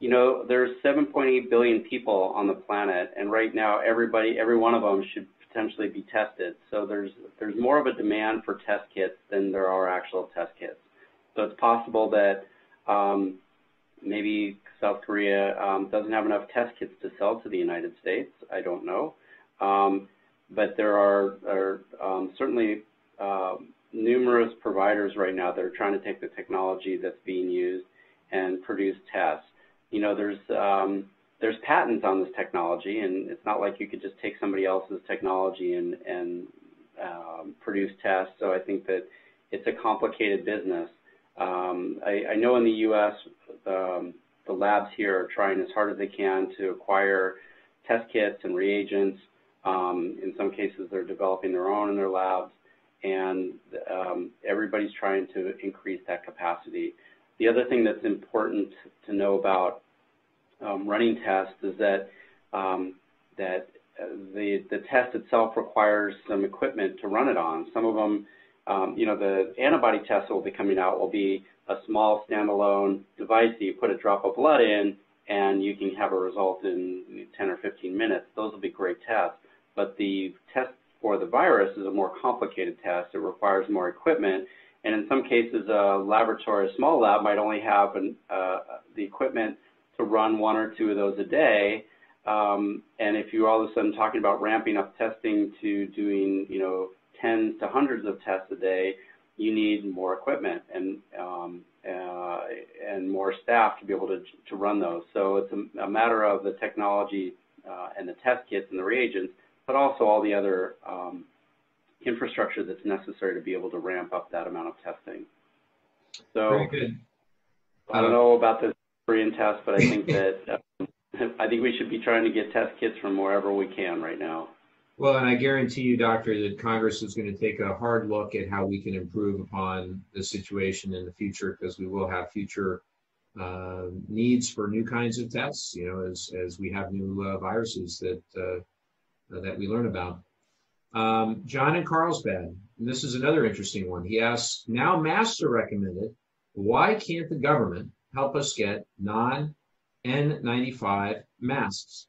You know, there's 7.8 billion people on the planet, and right now, everybody, every one of them should potentially be tested. So there's there's more of a demand for test kits than there are actual test kits. So it's possible that um, maybe South Korea um, doesn't have enough test kits to sell to the United States. I don't know. Um, but there are, are um, certainly uh, numerous providers right now that are trying to take the technology that's being used and produce tests. You know, there's um, there's patents on this technology, and it's not like you could just take somebody else's technology and and um, produce tests. So I think that it's a complicated business. Um, I, I, know in the U.S. Um, the labs here are trying as hard as they can to acquire test kits and reagents. Um, in some cases, they're developing their own in their labs, and um, everybody's trying to increase that capacity. The other thing that's important to know about um, running tests is that um, that uh, the the test itself requires some equipment to run it on. Some of them, um, you know, the antibody tests that will be coming out will be a small standalone device that you put a drop of blood in and you can have a result in 10 or 15 minutes. Those will be great tests. But the test for the virus is a more complicated test. It requires more equipment. And in some cases, a laboratory, a small lab might only have an, uh, the equipment to run one or two of those a day. Um, and if you're all of a sudden talking about ramping up testing to doing, you know, tens to hundreds of tests a day, you need more equipment and um, uh, and more staff to be able to to run those. So it's a, a matter of the technology uh, and the test kits and the reagents, but also all the other um, infrastructure that's necessary to be able to ramp up that amount of testing. So. I don't know about the Korean test, but I think that um, [LAUGHS] I think we should be trying to get test kits from wherever we can right now. Well, and I guarantee you, Doctor, that Congress is going to take a hard look at how we can improve upon the situation in the future because we will have future uh, needs for new kinds of tests, you know, as, as we have new uh, viruses that, uh, that we learn about. Um, John in Carlsbad, this is another interesting one. He asks, now masks are recommended. Why can't the government help us get non N95 masks?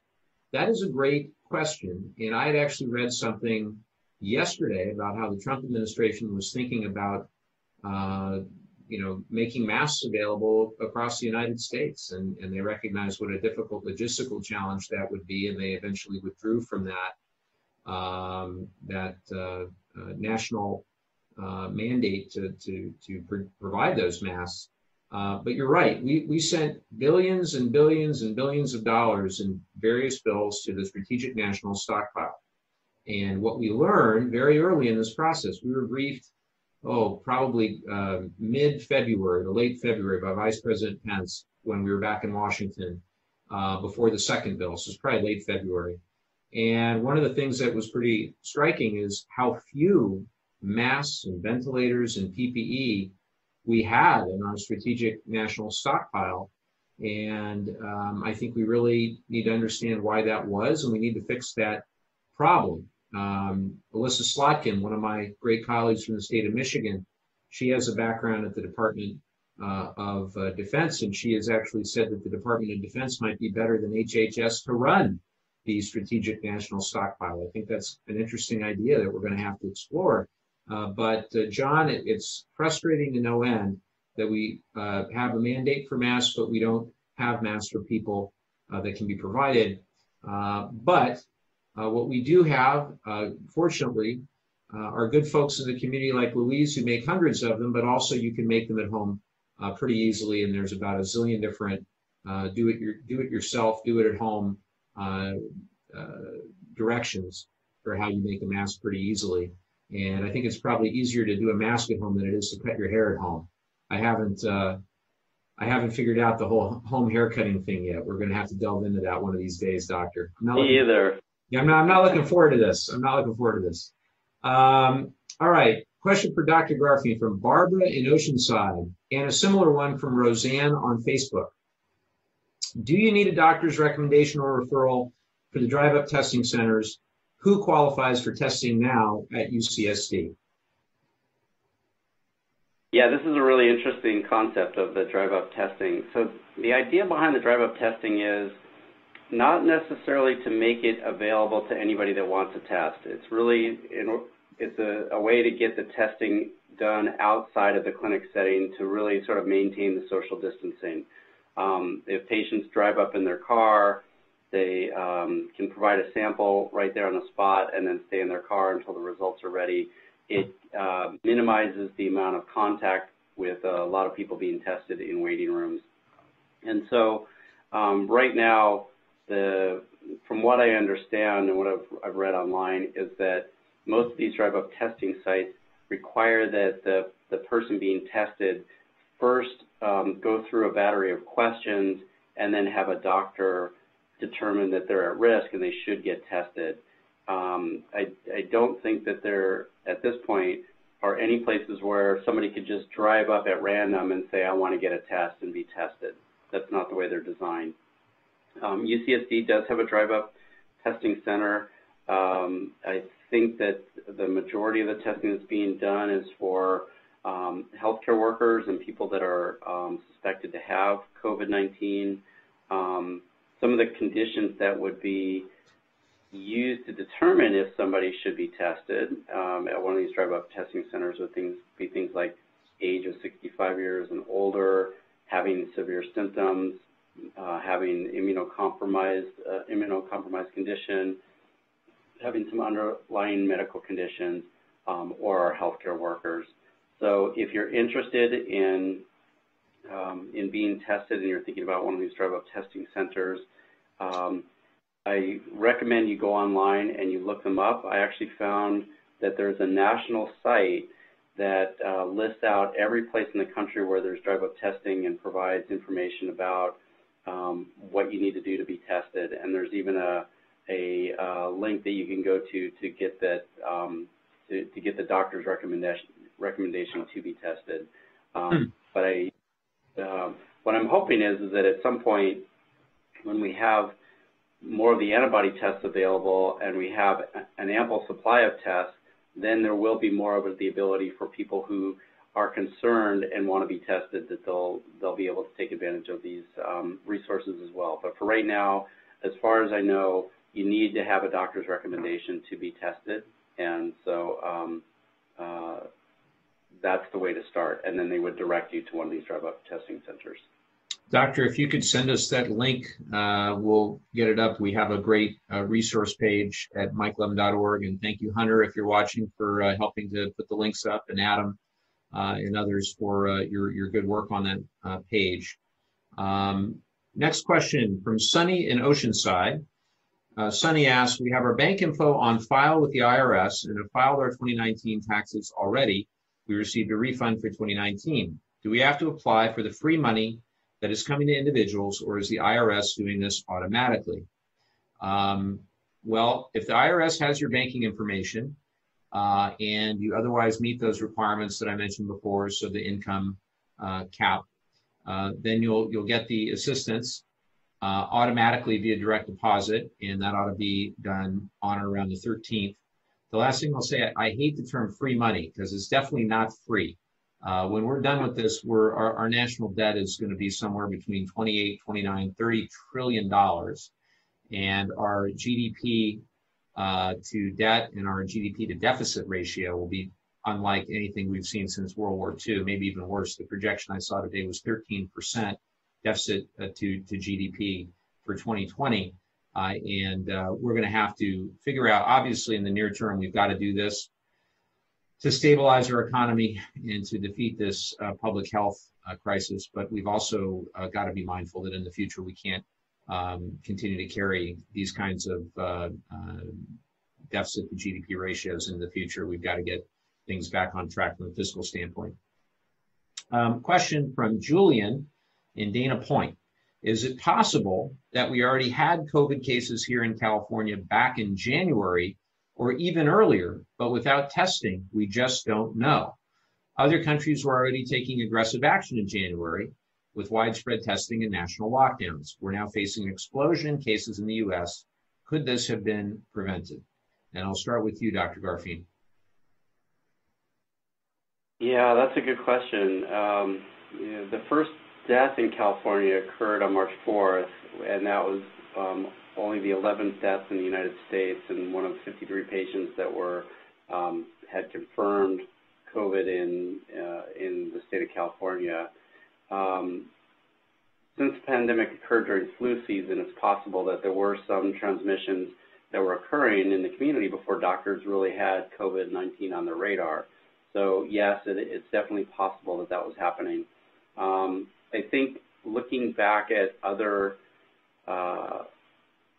That is a great question. And I had actually read something yesterday about how the Trump administration was thinking about, uh, you know, making masks available across the United States. And, and they recognized what a difficult logistical challenge that would be. And they eventually withdrew from that, um, that uh, uh, national uh, mandate to, to, to pr- provide those masks. Uh, but you're right. We, we sent billions and billions and billions of dollars in various bills to the Strategic National Stockpile. And what we learned very early in this process, we were briefed, oh, probably uh, mid February, the late February, by Vice President Pence when we were back in Washington uh, before the second bill. So it's probably late February. And one of the things that was pretty striking is how few masks and ventilators and PPE we had in our strategic national stockpile. And um, I think we really need to understand why that was, and we need to fix that problem. Um, Elissa Slotkin, one of my great colleagues from the state of Michigan, she has a background at the Department uh, of uh, Defense, and she has actually said that the Department of Defense might be better than HHS to run the Strategic National Stockpile. I think that's an interesting idea that we're going to have to explore. Uh, but uh, John, it, it's frustrating to no end that we uh, have a mandate for masks, but we don't have masks for people uh, that can be provided. but what we do have, fortunately, are good folks in the community like Louise who make hundreds of them, but also you can make them at home uh, pretty easily. And there's about a zillion different uh, do it your, do it yourself, do it at home uh, uh, directions for how you make a mask pretty easily. And I think it's probably easier to do a mask at home than it is to cut your hair at home. I haven't uh, I haven't figured out the whole home hair cutting thing yet. We're going to have to delve into that one of these days, Doctor. Me looking, either. Yeah, I'm not. I'm not looking forward to this. I'm not looking forward to this. Um, all right. Question for Dr. Garfein from Barbara in Oceanside, and a similar one from Roseanne on Facebook. Do you need a doctor's recommendation or referral for the drive up testing centers? Who qualifies for testing now at UCSD? Yeah, this is a really interesting concept of the drive up testing. So, the idea behind the drive up testing is not necessarily to make it available to anybody that wants a test. It's really it's a, a way to get the testing done outside of the clinic setting to really sort of maintain the social distancing. Um, if patients drive up in their car, they um, can provide a sample right there on the spot and then stay in their car until the results are ready. It uh, minimizes the amount of contact with a lot of people being tested in waiting rooms. And so um, right now, the, from what I understand and what I've, I've read online is that most of these drive-up testing sites require that the, the person being tested first um, go through a battery of questions and then have a doctor determine that they're at risk and they should get tested. Um, I, I don't think that there, at this point, are any places where somebody could just drive up at random and say, I want to get a test and be tested. That's not the way they're designed. Um, UCSD does have a drive-up testing center. Um, I think that the majority of the testing that's being done is for um, healthcare workers and people that are um, suspected to have COVID-19. Some of the conditions that would be used to determine if somebody should be tested um, at one of these drive-up testing centers would things, be things like age of 65 years and older, having severe symptoms, uh, having immunocompromised uh, immunocompromised condition, having some underlying medical conditions, um, or are healthcare workers. So if you're interested in um, in being tested and you're thinking about one of these drive-up testing centers, um, I recommend you go online and you look them up. I actually found that there's a national site that uh, lists out every place in the country where there's drive-up testing and provides information about um, what you need to do to be tested. And there's even a a uh, link that you can go to to get that um, to, to, get the doctor's recommendation recommendation to be tested. Um, hmm. But I, uh, what I'm hoping is, is that at some point when we have more of the antibody tests available and we have an ample supply of tests, then there will be more of the ability for people who are concerned and want to be tested that they'll they'll be able to take advantage of these um, resources as well. But for right now, as far as I know, you need to have a doctor's recommendation to be tested, and so um, uh, that's the way to start. And then they would direct you to one of these drive-up testing centers. Doctor, if you could send us that link, uh, we'll get it up. We have a great uh, resource page at mikelevin.org. And thank you, Hunter, if you're watching, for uh, helping to put the links up, and Adam uh, and others for uh, your, your good work on that uh, page. Um, next question from Sunny in Oceanside. Sunny asks, we have our bank info on file with the IRS and have filed our 2019 taxes already. We received a refund for 2019. Do we have to apply for the free money that is coming to individuals or is the IRS doing this automatically? Um, well, if the IRS has your banking information uh, and you otherwise meet those requirements that I mentioned before, so the income uh, cap, uh, then you'll you'll get the assistance uh, automatically via direct deposit, and that ought to be done on or around the 13th the last thing I'll say, I, hate the term free money because it's definitely not free. Uh, when we're done with this, we're, our, our national debt is going to be somewhere between 28, 29, 30 trillion dollars. And our GDP uh, to debt and our GDP to deficit ratio will be unlike anything we've seen since World War II, maybe even worse. The projection I saw today was 13% deficit uh, to, to GDP for 2020. Uh, and uh, we're going to have to figure out, obviously, in the near term, we've got to do this to stabilize our economy and to defeat this uh, public health uh, crisis. But we've also uh, got to be mindful that in the future we can't um, continue to carry these kinds of uh, deficit to GDP ratios in the future. We've got to get things back on track from a fiscal standpoint. Um, question from Julian in Dana Point. Is it possible that we already had COVID cases here in California back in January or even earlier, but without testing, we just don't know. Other countries were already taking aggressive action in January with widespread testing and national lockdowns. We're now facing an explosion in cases in the US. Could this have been prevented? And I'll start with you, Dr. Garfein. Yeah, that's a good question. Um, you know, the first death in California occurred on March 4th, and that was um, only the 11th death in the United States and one of 53 patients that were um, had confirmed COVID in uh, in the state of California. Um, since the pandemic occurred during flu season, it's possible that there were some transmissions that were occurring in the community before doctors really had COVID-19 on their radar. So yes, it, it's definitely possible that that was happening. Um, I think looking back at other uh,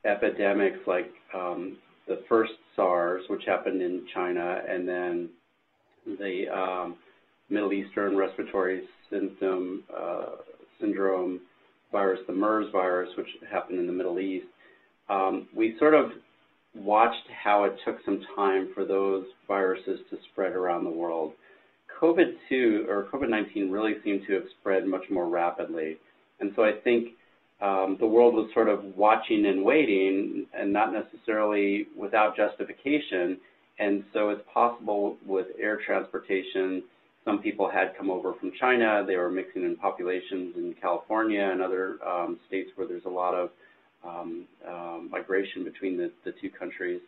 epidemics like um, the first SARS, which happened in China, and then the um, Middle Eastern respiratory symptom uh, syndrome virus, the MERS virus, which happened in the Middle East. Um, we sort of watched how it took some time for those viruses to spread around the world. COVID-2 or COVID-19 really seemed to have spread much more rapidly. And so I think um, the world was sort of watching and waiting and not necessarily without justification. And so it's possible with air transportation, some people had come over from China. They were mixing in populations in California and other um, states where there's a lot of um, um, migration between the, the, two countries,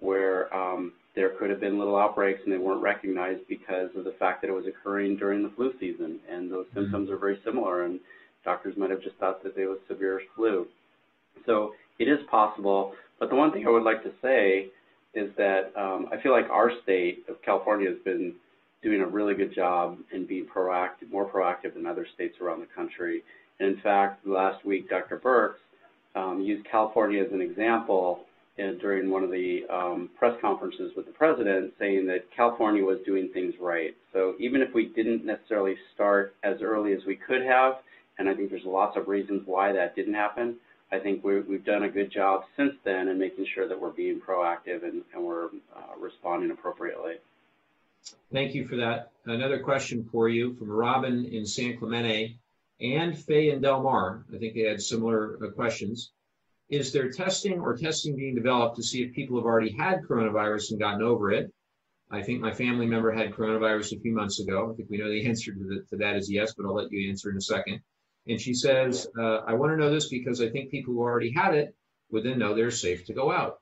where um, there could have been little outbreaks and they weren't recognized because of the fact that it was occurring during the flu season. And those mm-hmm. symptoms are very similar. And Doctors might have just thought that it was severe flu. So it is possible. But the one thing I would like to say is that um, I feel like our state of California has been doing a really good job in being proactive, more proactive than other states around the country. And in fact, last week, Dr. Birx um, used California as an example during one of the um, press conferences with the president, saying that California was doing things right. So even if we didn't necessarily start as early as we could have, and I think there's lots of reasons why that didn't happen. I think we have done a good job since then in making sure that we're being proactive and, and we're uh, responding appropriately. Thank you for that. Another question for you from Robin in San Clemente and Faye in Del Mar. I think they had similar uh, questions. Is there testing or testing being developed to see if people have already had coronavirus and gotten over it? I think my family member had coronavirus a few months ago. I think we know the [LAUGHS] answer to, the, to that is yes, but I'll let you answer in a second. And she says, uh, I want to know this because I think people who already had it would then know they're safe to go out.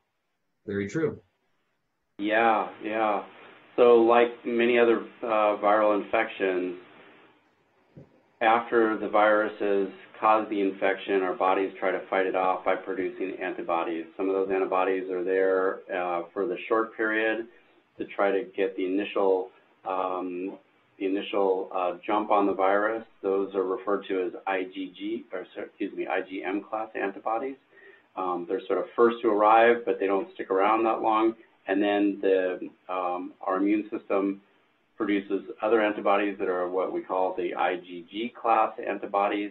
Very true. Yeah, yeah. So, like many other uh, viral infections, after the viruses cause the infection, our bodies try to fight it off by producing antibodies. Some of those antibodies are there uh, for the short period to try to get the initial um, the initial uh, jump on the virus. Those are referred to as IgG, or excuse me, IgM class antibodies. Um, they're sort of first to arrive, but they don't stick around that long. And then the, um, our immune system produces other antibodies that are what we call the IgG class antibodies.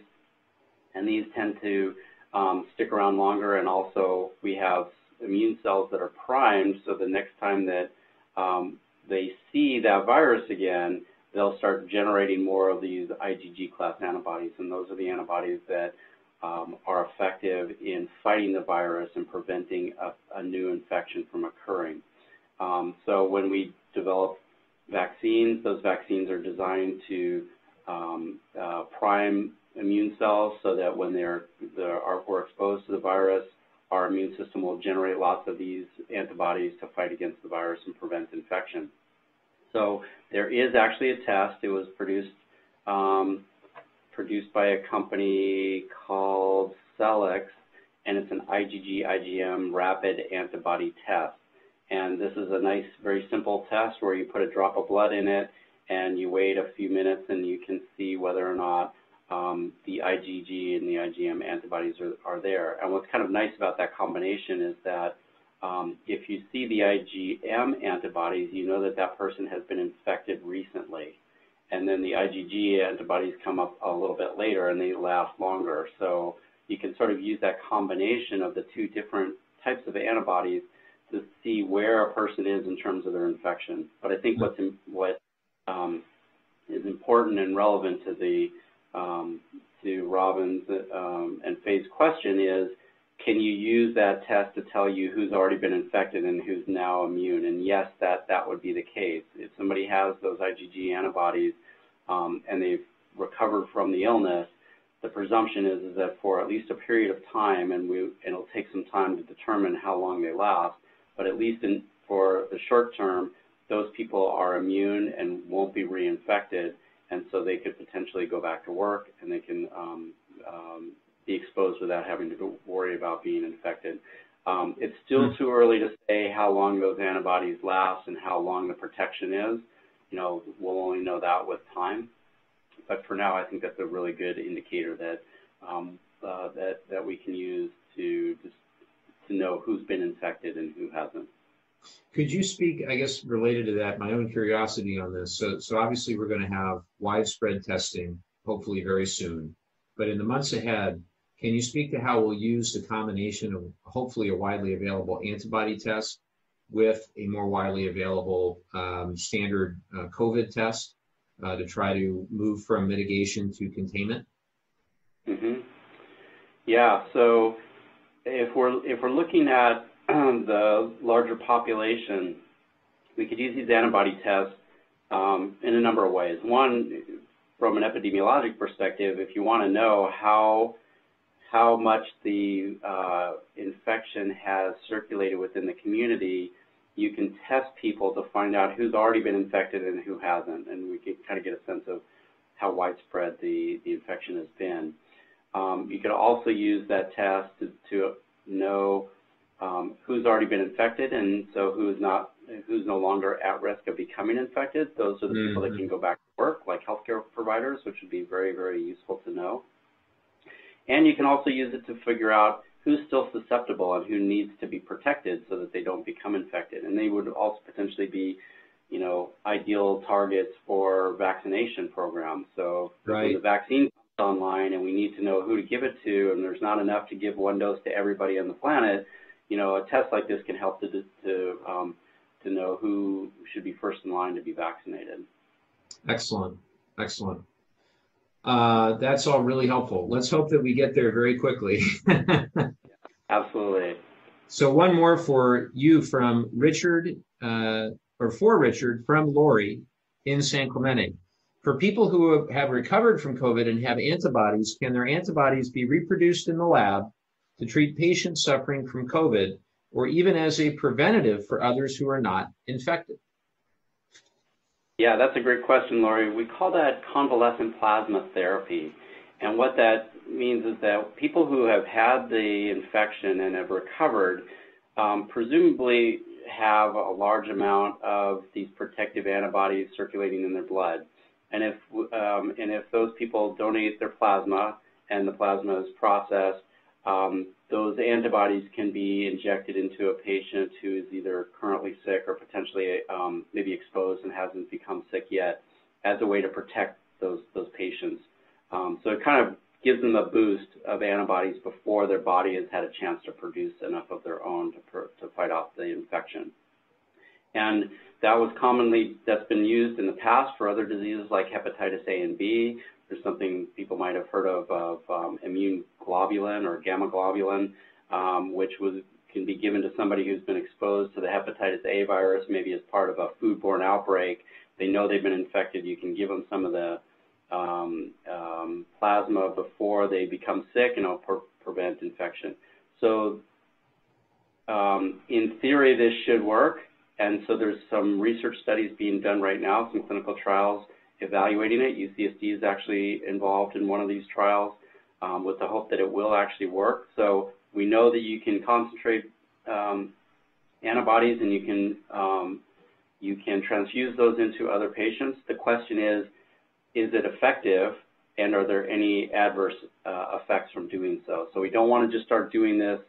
And these tend to um, stick around longer. And also we have immune cells that are primed. So the next time that um, they see that virus again, they'll start generating more of these IgG class antibodies, and those are the antibodies that um, are effective in fighting the virus and preventing a, a new infection from occurring. Um, so when we develop vaccines, those vaccines are designed to um, uh, prime immune cells so that when they're, they're, exposed to the virus, our immune system will generate lots of these antibodies to fight against the virus and prevent infection. So there is actually a test. It was produced um, produced by a company called Cellex, and it's an IgG IgM rapid antibody test. And this is a nice, very simple test where you put a drop of blood in it and you wait a few minutes and you can see whether or not um, the IgG and the IgM antibodies are, there. And what's kind of nice about that combination is that um, if you see the IgM antibodies, you know that that person has been infected recently. And then the IgG antibodies come up a little bit later and they last longer. So you can sort of use that combination of the two different types of antibodies to see where a person is in terms of their infection. But I think what's um, is important and relevant to the um, to Robin's um, and Faye's question is, can you use that test to tell you who's already been infected and who's now immune? And yes, that, that would be the case. If somebody has those IgG antibodies um, and they've recovered from the illness, the presumption is, is that for at least a period of time, and we, it'll take some time to determine how long they last, but at least in, for the short term, those people are immune and won't be reinfected and so they could potentially go back to work and they can um, um, be exposed without having to worry about being infected. Um, it's still mm. too early to say how long those antibodies last and how long the protection is. You know, we'll only know that with time. But for now, I think that's a really good indicator that um, uh, that that we can use to just to know who's been infected and who hasn't. Could you speak, I guess, related to that, my own curiosity on this? So, so obviously we're going to have widespread testing, hopefully very soon. But in the months ahead, can you speak to how we'll use the combination of hopefully a widely available antibody test with a more widely available um, standard uh, COVID test uh, to try to move from mitigation to containment? Mm-hmm. Yeah. So if we're if we're looking at the larger population, we could use these antibody tests um, in a number of ways. One, from an epidemiologic perspective, if you want to know how how much the uh, infection has circulated within the community, you can test people to find out who's already been infected and who hasn't, and we can kind of get a sense of how widespread the, the infection has been. Um, you could also use that test to, to know um, who's already been infected, and so who's not, who's no longer at risk of becoming infected. Those are the mm-hmm. people that mm-hmm. can go back to work, like healthcare providers, which would be very, very useful to know. And you can also use it to figure out who's still susceptible and who needs to be protected so that they don't become infected. And they would also potentially be, you know, ideal targets for vaccination programs. So right. when the vaccine comes online and we need to know who to give it to, and there's not enough to give one dose to everybody on the planet, you know, a test like this can help to to um, to know who should be first in line to be vaccinated. Excellent, excellent. Uh, that's all really helpful. Let's hope that we get there very quickly. [LAUGHS] Absolutely. So one more for you from Richard, uh, or for Richard from Lori in San Clemente. For people who have recovered from COVID and have antibodies, can their antibodies be reproduced in the lab to treat patients suffering from COVID or even as a preventative for others who are not infected? Yeah, that's a great question, Lori. We call that convalescent plasma therapy. And what that means is that people who have had the infection and have recovered um, presumably have a large amount of these protective antibodies circulating in their blood. And if um, and if those people donate their plasma and the plasma is processed, um, those antibodies can be injected into a patient who is either currently sick or potentially um, maybe exposed and hasn't become sick yet as a way to protect those, those patients. Um, so it kind of gives them a boost of antibodies before their body has had a chance to produce enough of their own to, to fight off the infection. And that was commonly, that's been used in the past for other diseases like hepatitis A and B, there's something people might have heard of, of um, immune globulin or gamma globulin, um, which was can be given to somebody who's been exposed to the hepatitis A virus, maybe as part of a foodborne outbreak. They know they've been infected. You can give them some of the um, um, plasma before they become sick, and it'll pre prevent infection. So, um, in theory, this should work. And so there's some research studies being done right now, some clinical trials evaluating it. UCSD is actually involved in one of these trials um, with the hope that it will actually work. So we know that you can concentrate um, antibodies and you can um, you can transfuse those into other patients. The question is, is it effective and are there any adverse uh, effects from doing so? So we don't want to just start doing this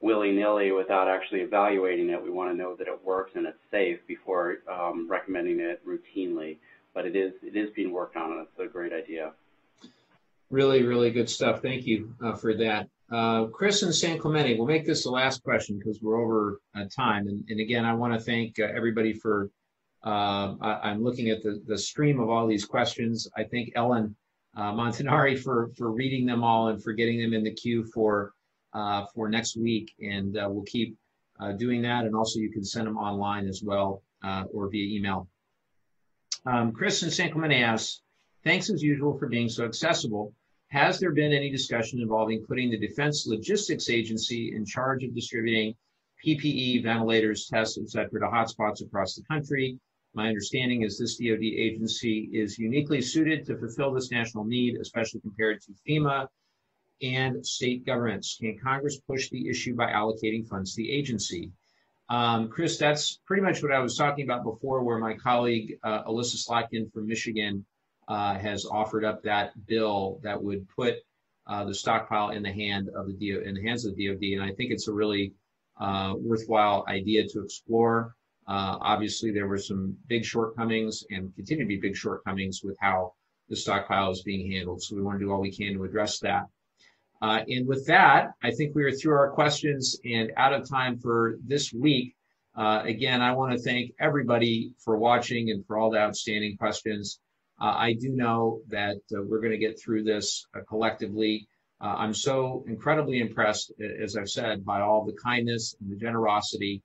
willy-nilly without actually evaluating it. We want to know that it works and it's safe before um, recommending it routinely. But it is it is being worked on and it's a great idea. Really, really good stuff. Thank you uh, for that. Uh, Chris and San Clemente, we'll make this the last question because we're over uh, time. And, and, again, I want to thank uh, everybody for, uh, I, am looking at the, the stream of all these questions. I thank Ellen uh, Montanari for, for reading them all and for getting them in the queue for, for next week. And we'll keep doing that. And also you can send them online as well or via email. Um, Chris and San Clemente asks, thanks as usual for being so accessible. Has there been any discussion involving putting the Defense Logistics Agency in charge of distributing PPE, ventilators, tests, et cetera, to hotspots across the country? My understanding is this DoD agency is uniquely suited to fulfill this national need, especially compared to FEMA and state governments. Can Congress push the issue by allocating funds to the agency? Um, Chris, that's pretty much what I was talking about before, where my colleague uh, Elissa Slotkin from Michigan uh, has offered up that bill that would put uh, the stockpile in the hand of the DO, in the hands of the DoD, and I think it's a really uh, worthwhile idea to explore. Uh, obviously, there were some big shortcomings and continue to be big shortcomings with how the stockpile is being handled. So we want to do all we can to address that. Uh, and with that, I think we are through our questions and out of time for this week. Uh, again, I want to thank everybody for watching and for all the outstanding questions. Uh, I do know that uh, we're going to get through this uh, collectively. I'm so incredibly impressed, as I've said, by all the kindness and the generosity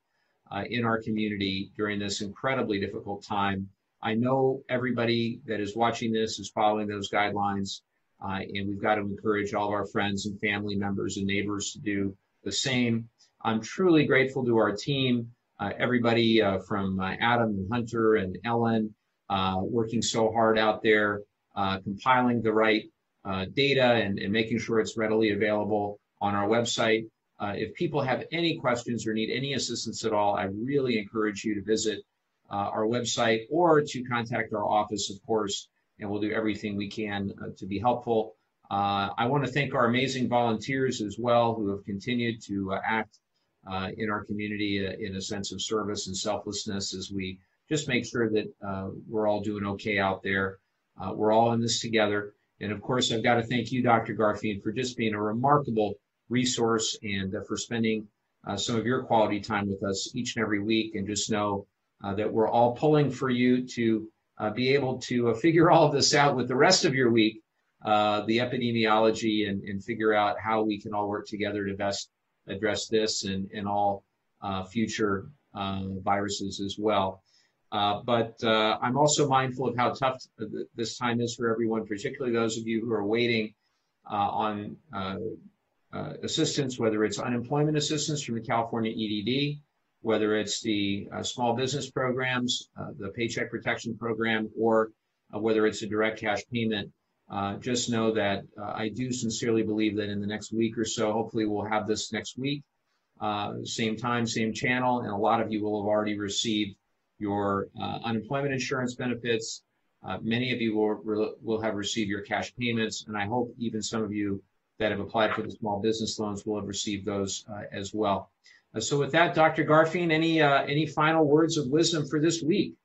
in our community during this incredibly difficult time. I know everybody that is watching this is following those guidelines, and we've got to encourage all of our friends and family members and neighbors to do the same. I'm truly grateful to our team, everybody from Adam and Hunter and Ellen uh, working so hard out there, uh, compiling the right uh, data and, and, making sure it's readily available on our website. Uh, if people have any questions or need any assistance at all, I really encourage you to visit uh, our website or to contact our office, of course, and we'll do everything we can to be helpful. I want to thank our amazing volunteers as well who have continued to act in our community in a sense of service and selflessness as we just make sure that uh, we're all doing okay out there. Uh, we're all in this together. And of course, I've got to thank you, Dr. Garfein, for just being a remarkable resource and uh, for spending uh, some of your quality time with us each and every week. And just know uh, that we're all pulling for you to uh, be able to figure all of this out with the rest of your week, the epidemiology, and, and, figure out how we can all work together to best address this and, and all future viruses as well. Uh, but uh, I'm also mindful of how tough this time is for everyone, particularly those of you who are waiting uh, on uh, uh, assistance, whether it's unemployment assistance from the California EDD, whether it's the uh, small business programs, the Paycheck Protection Program, or whether it's a direct cash payment. just know that I do sincerely believe that in the next week or so, hopefully we'll have this next week, same time, same channel, and a lot of you will have already received your uh, unemployment insurance benefits. Uh, many of you will, will have received your cash payments, and I hope even some of you that have applied for the small business loans will have received those uh, as well. Uh, so with that, Dr. Garfein, any, uh, any final words of wisdom for this week?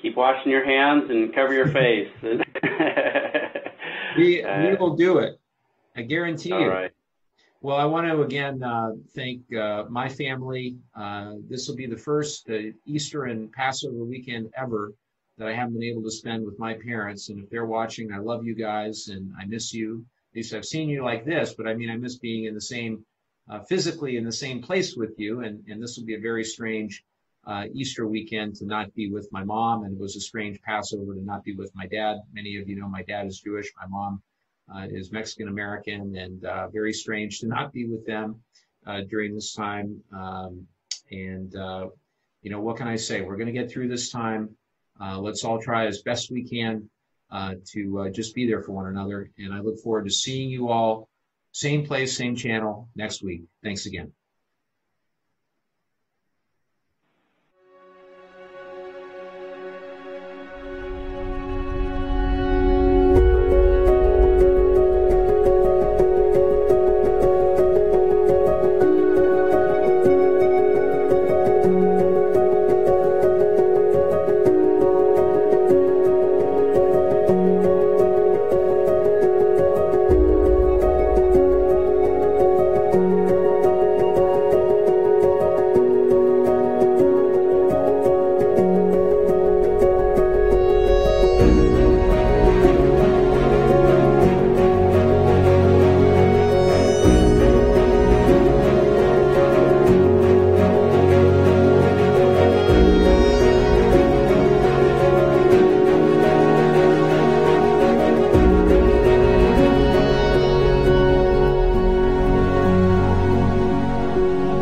Keep washing your hands and cover your face. [LAUGHS] [LAUGHS] we, we will do it. I guarantee you. All right. Well, I want to again uh, thank uh, my family. Uh, this will be the first uh, Easter and Passover weekend ever that I haven't been able to spend with my parents. And if they're watching, I love you guys and I miss you. At least I've seen you like this, but I mean, I miss being in the same uh, physically in the same place with you. And, and this will be a very strange uh, Easter weekend to not be with my mom, and it was a strange Passover to not be with my dad. Many of you know my dad is Jewish, my mom uh, is Mexican American, and uh, very strange to not be with them uh, during this time. Um, and uh, you know what can I say? We're going to get through this time. Uh, let's all try as best we can to just be there for one another. And I look forward to seeing you all, same place, same channel next week. Thanks again.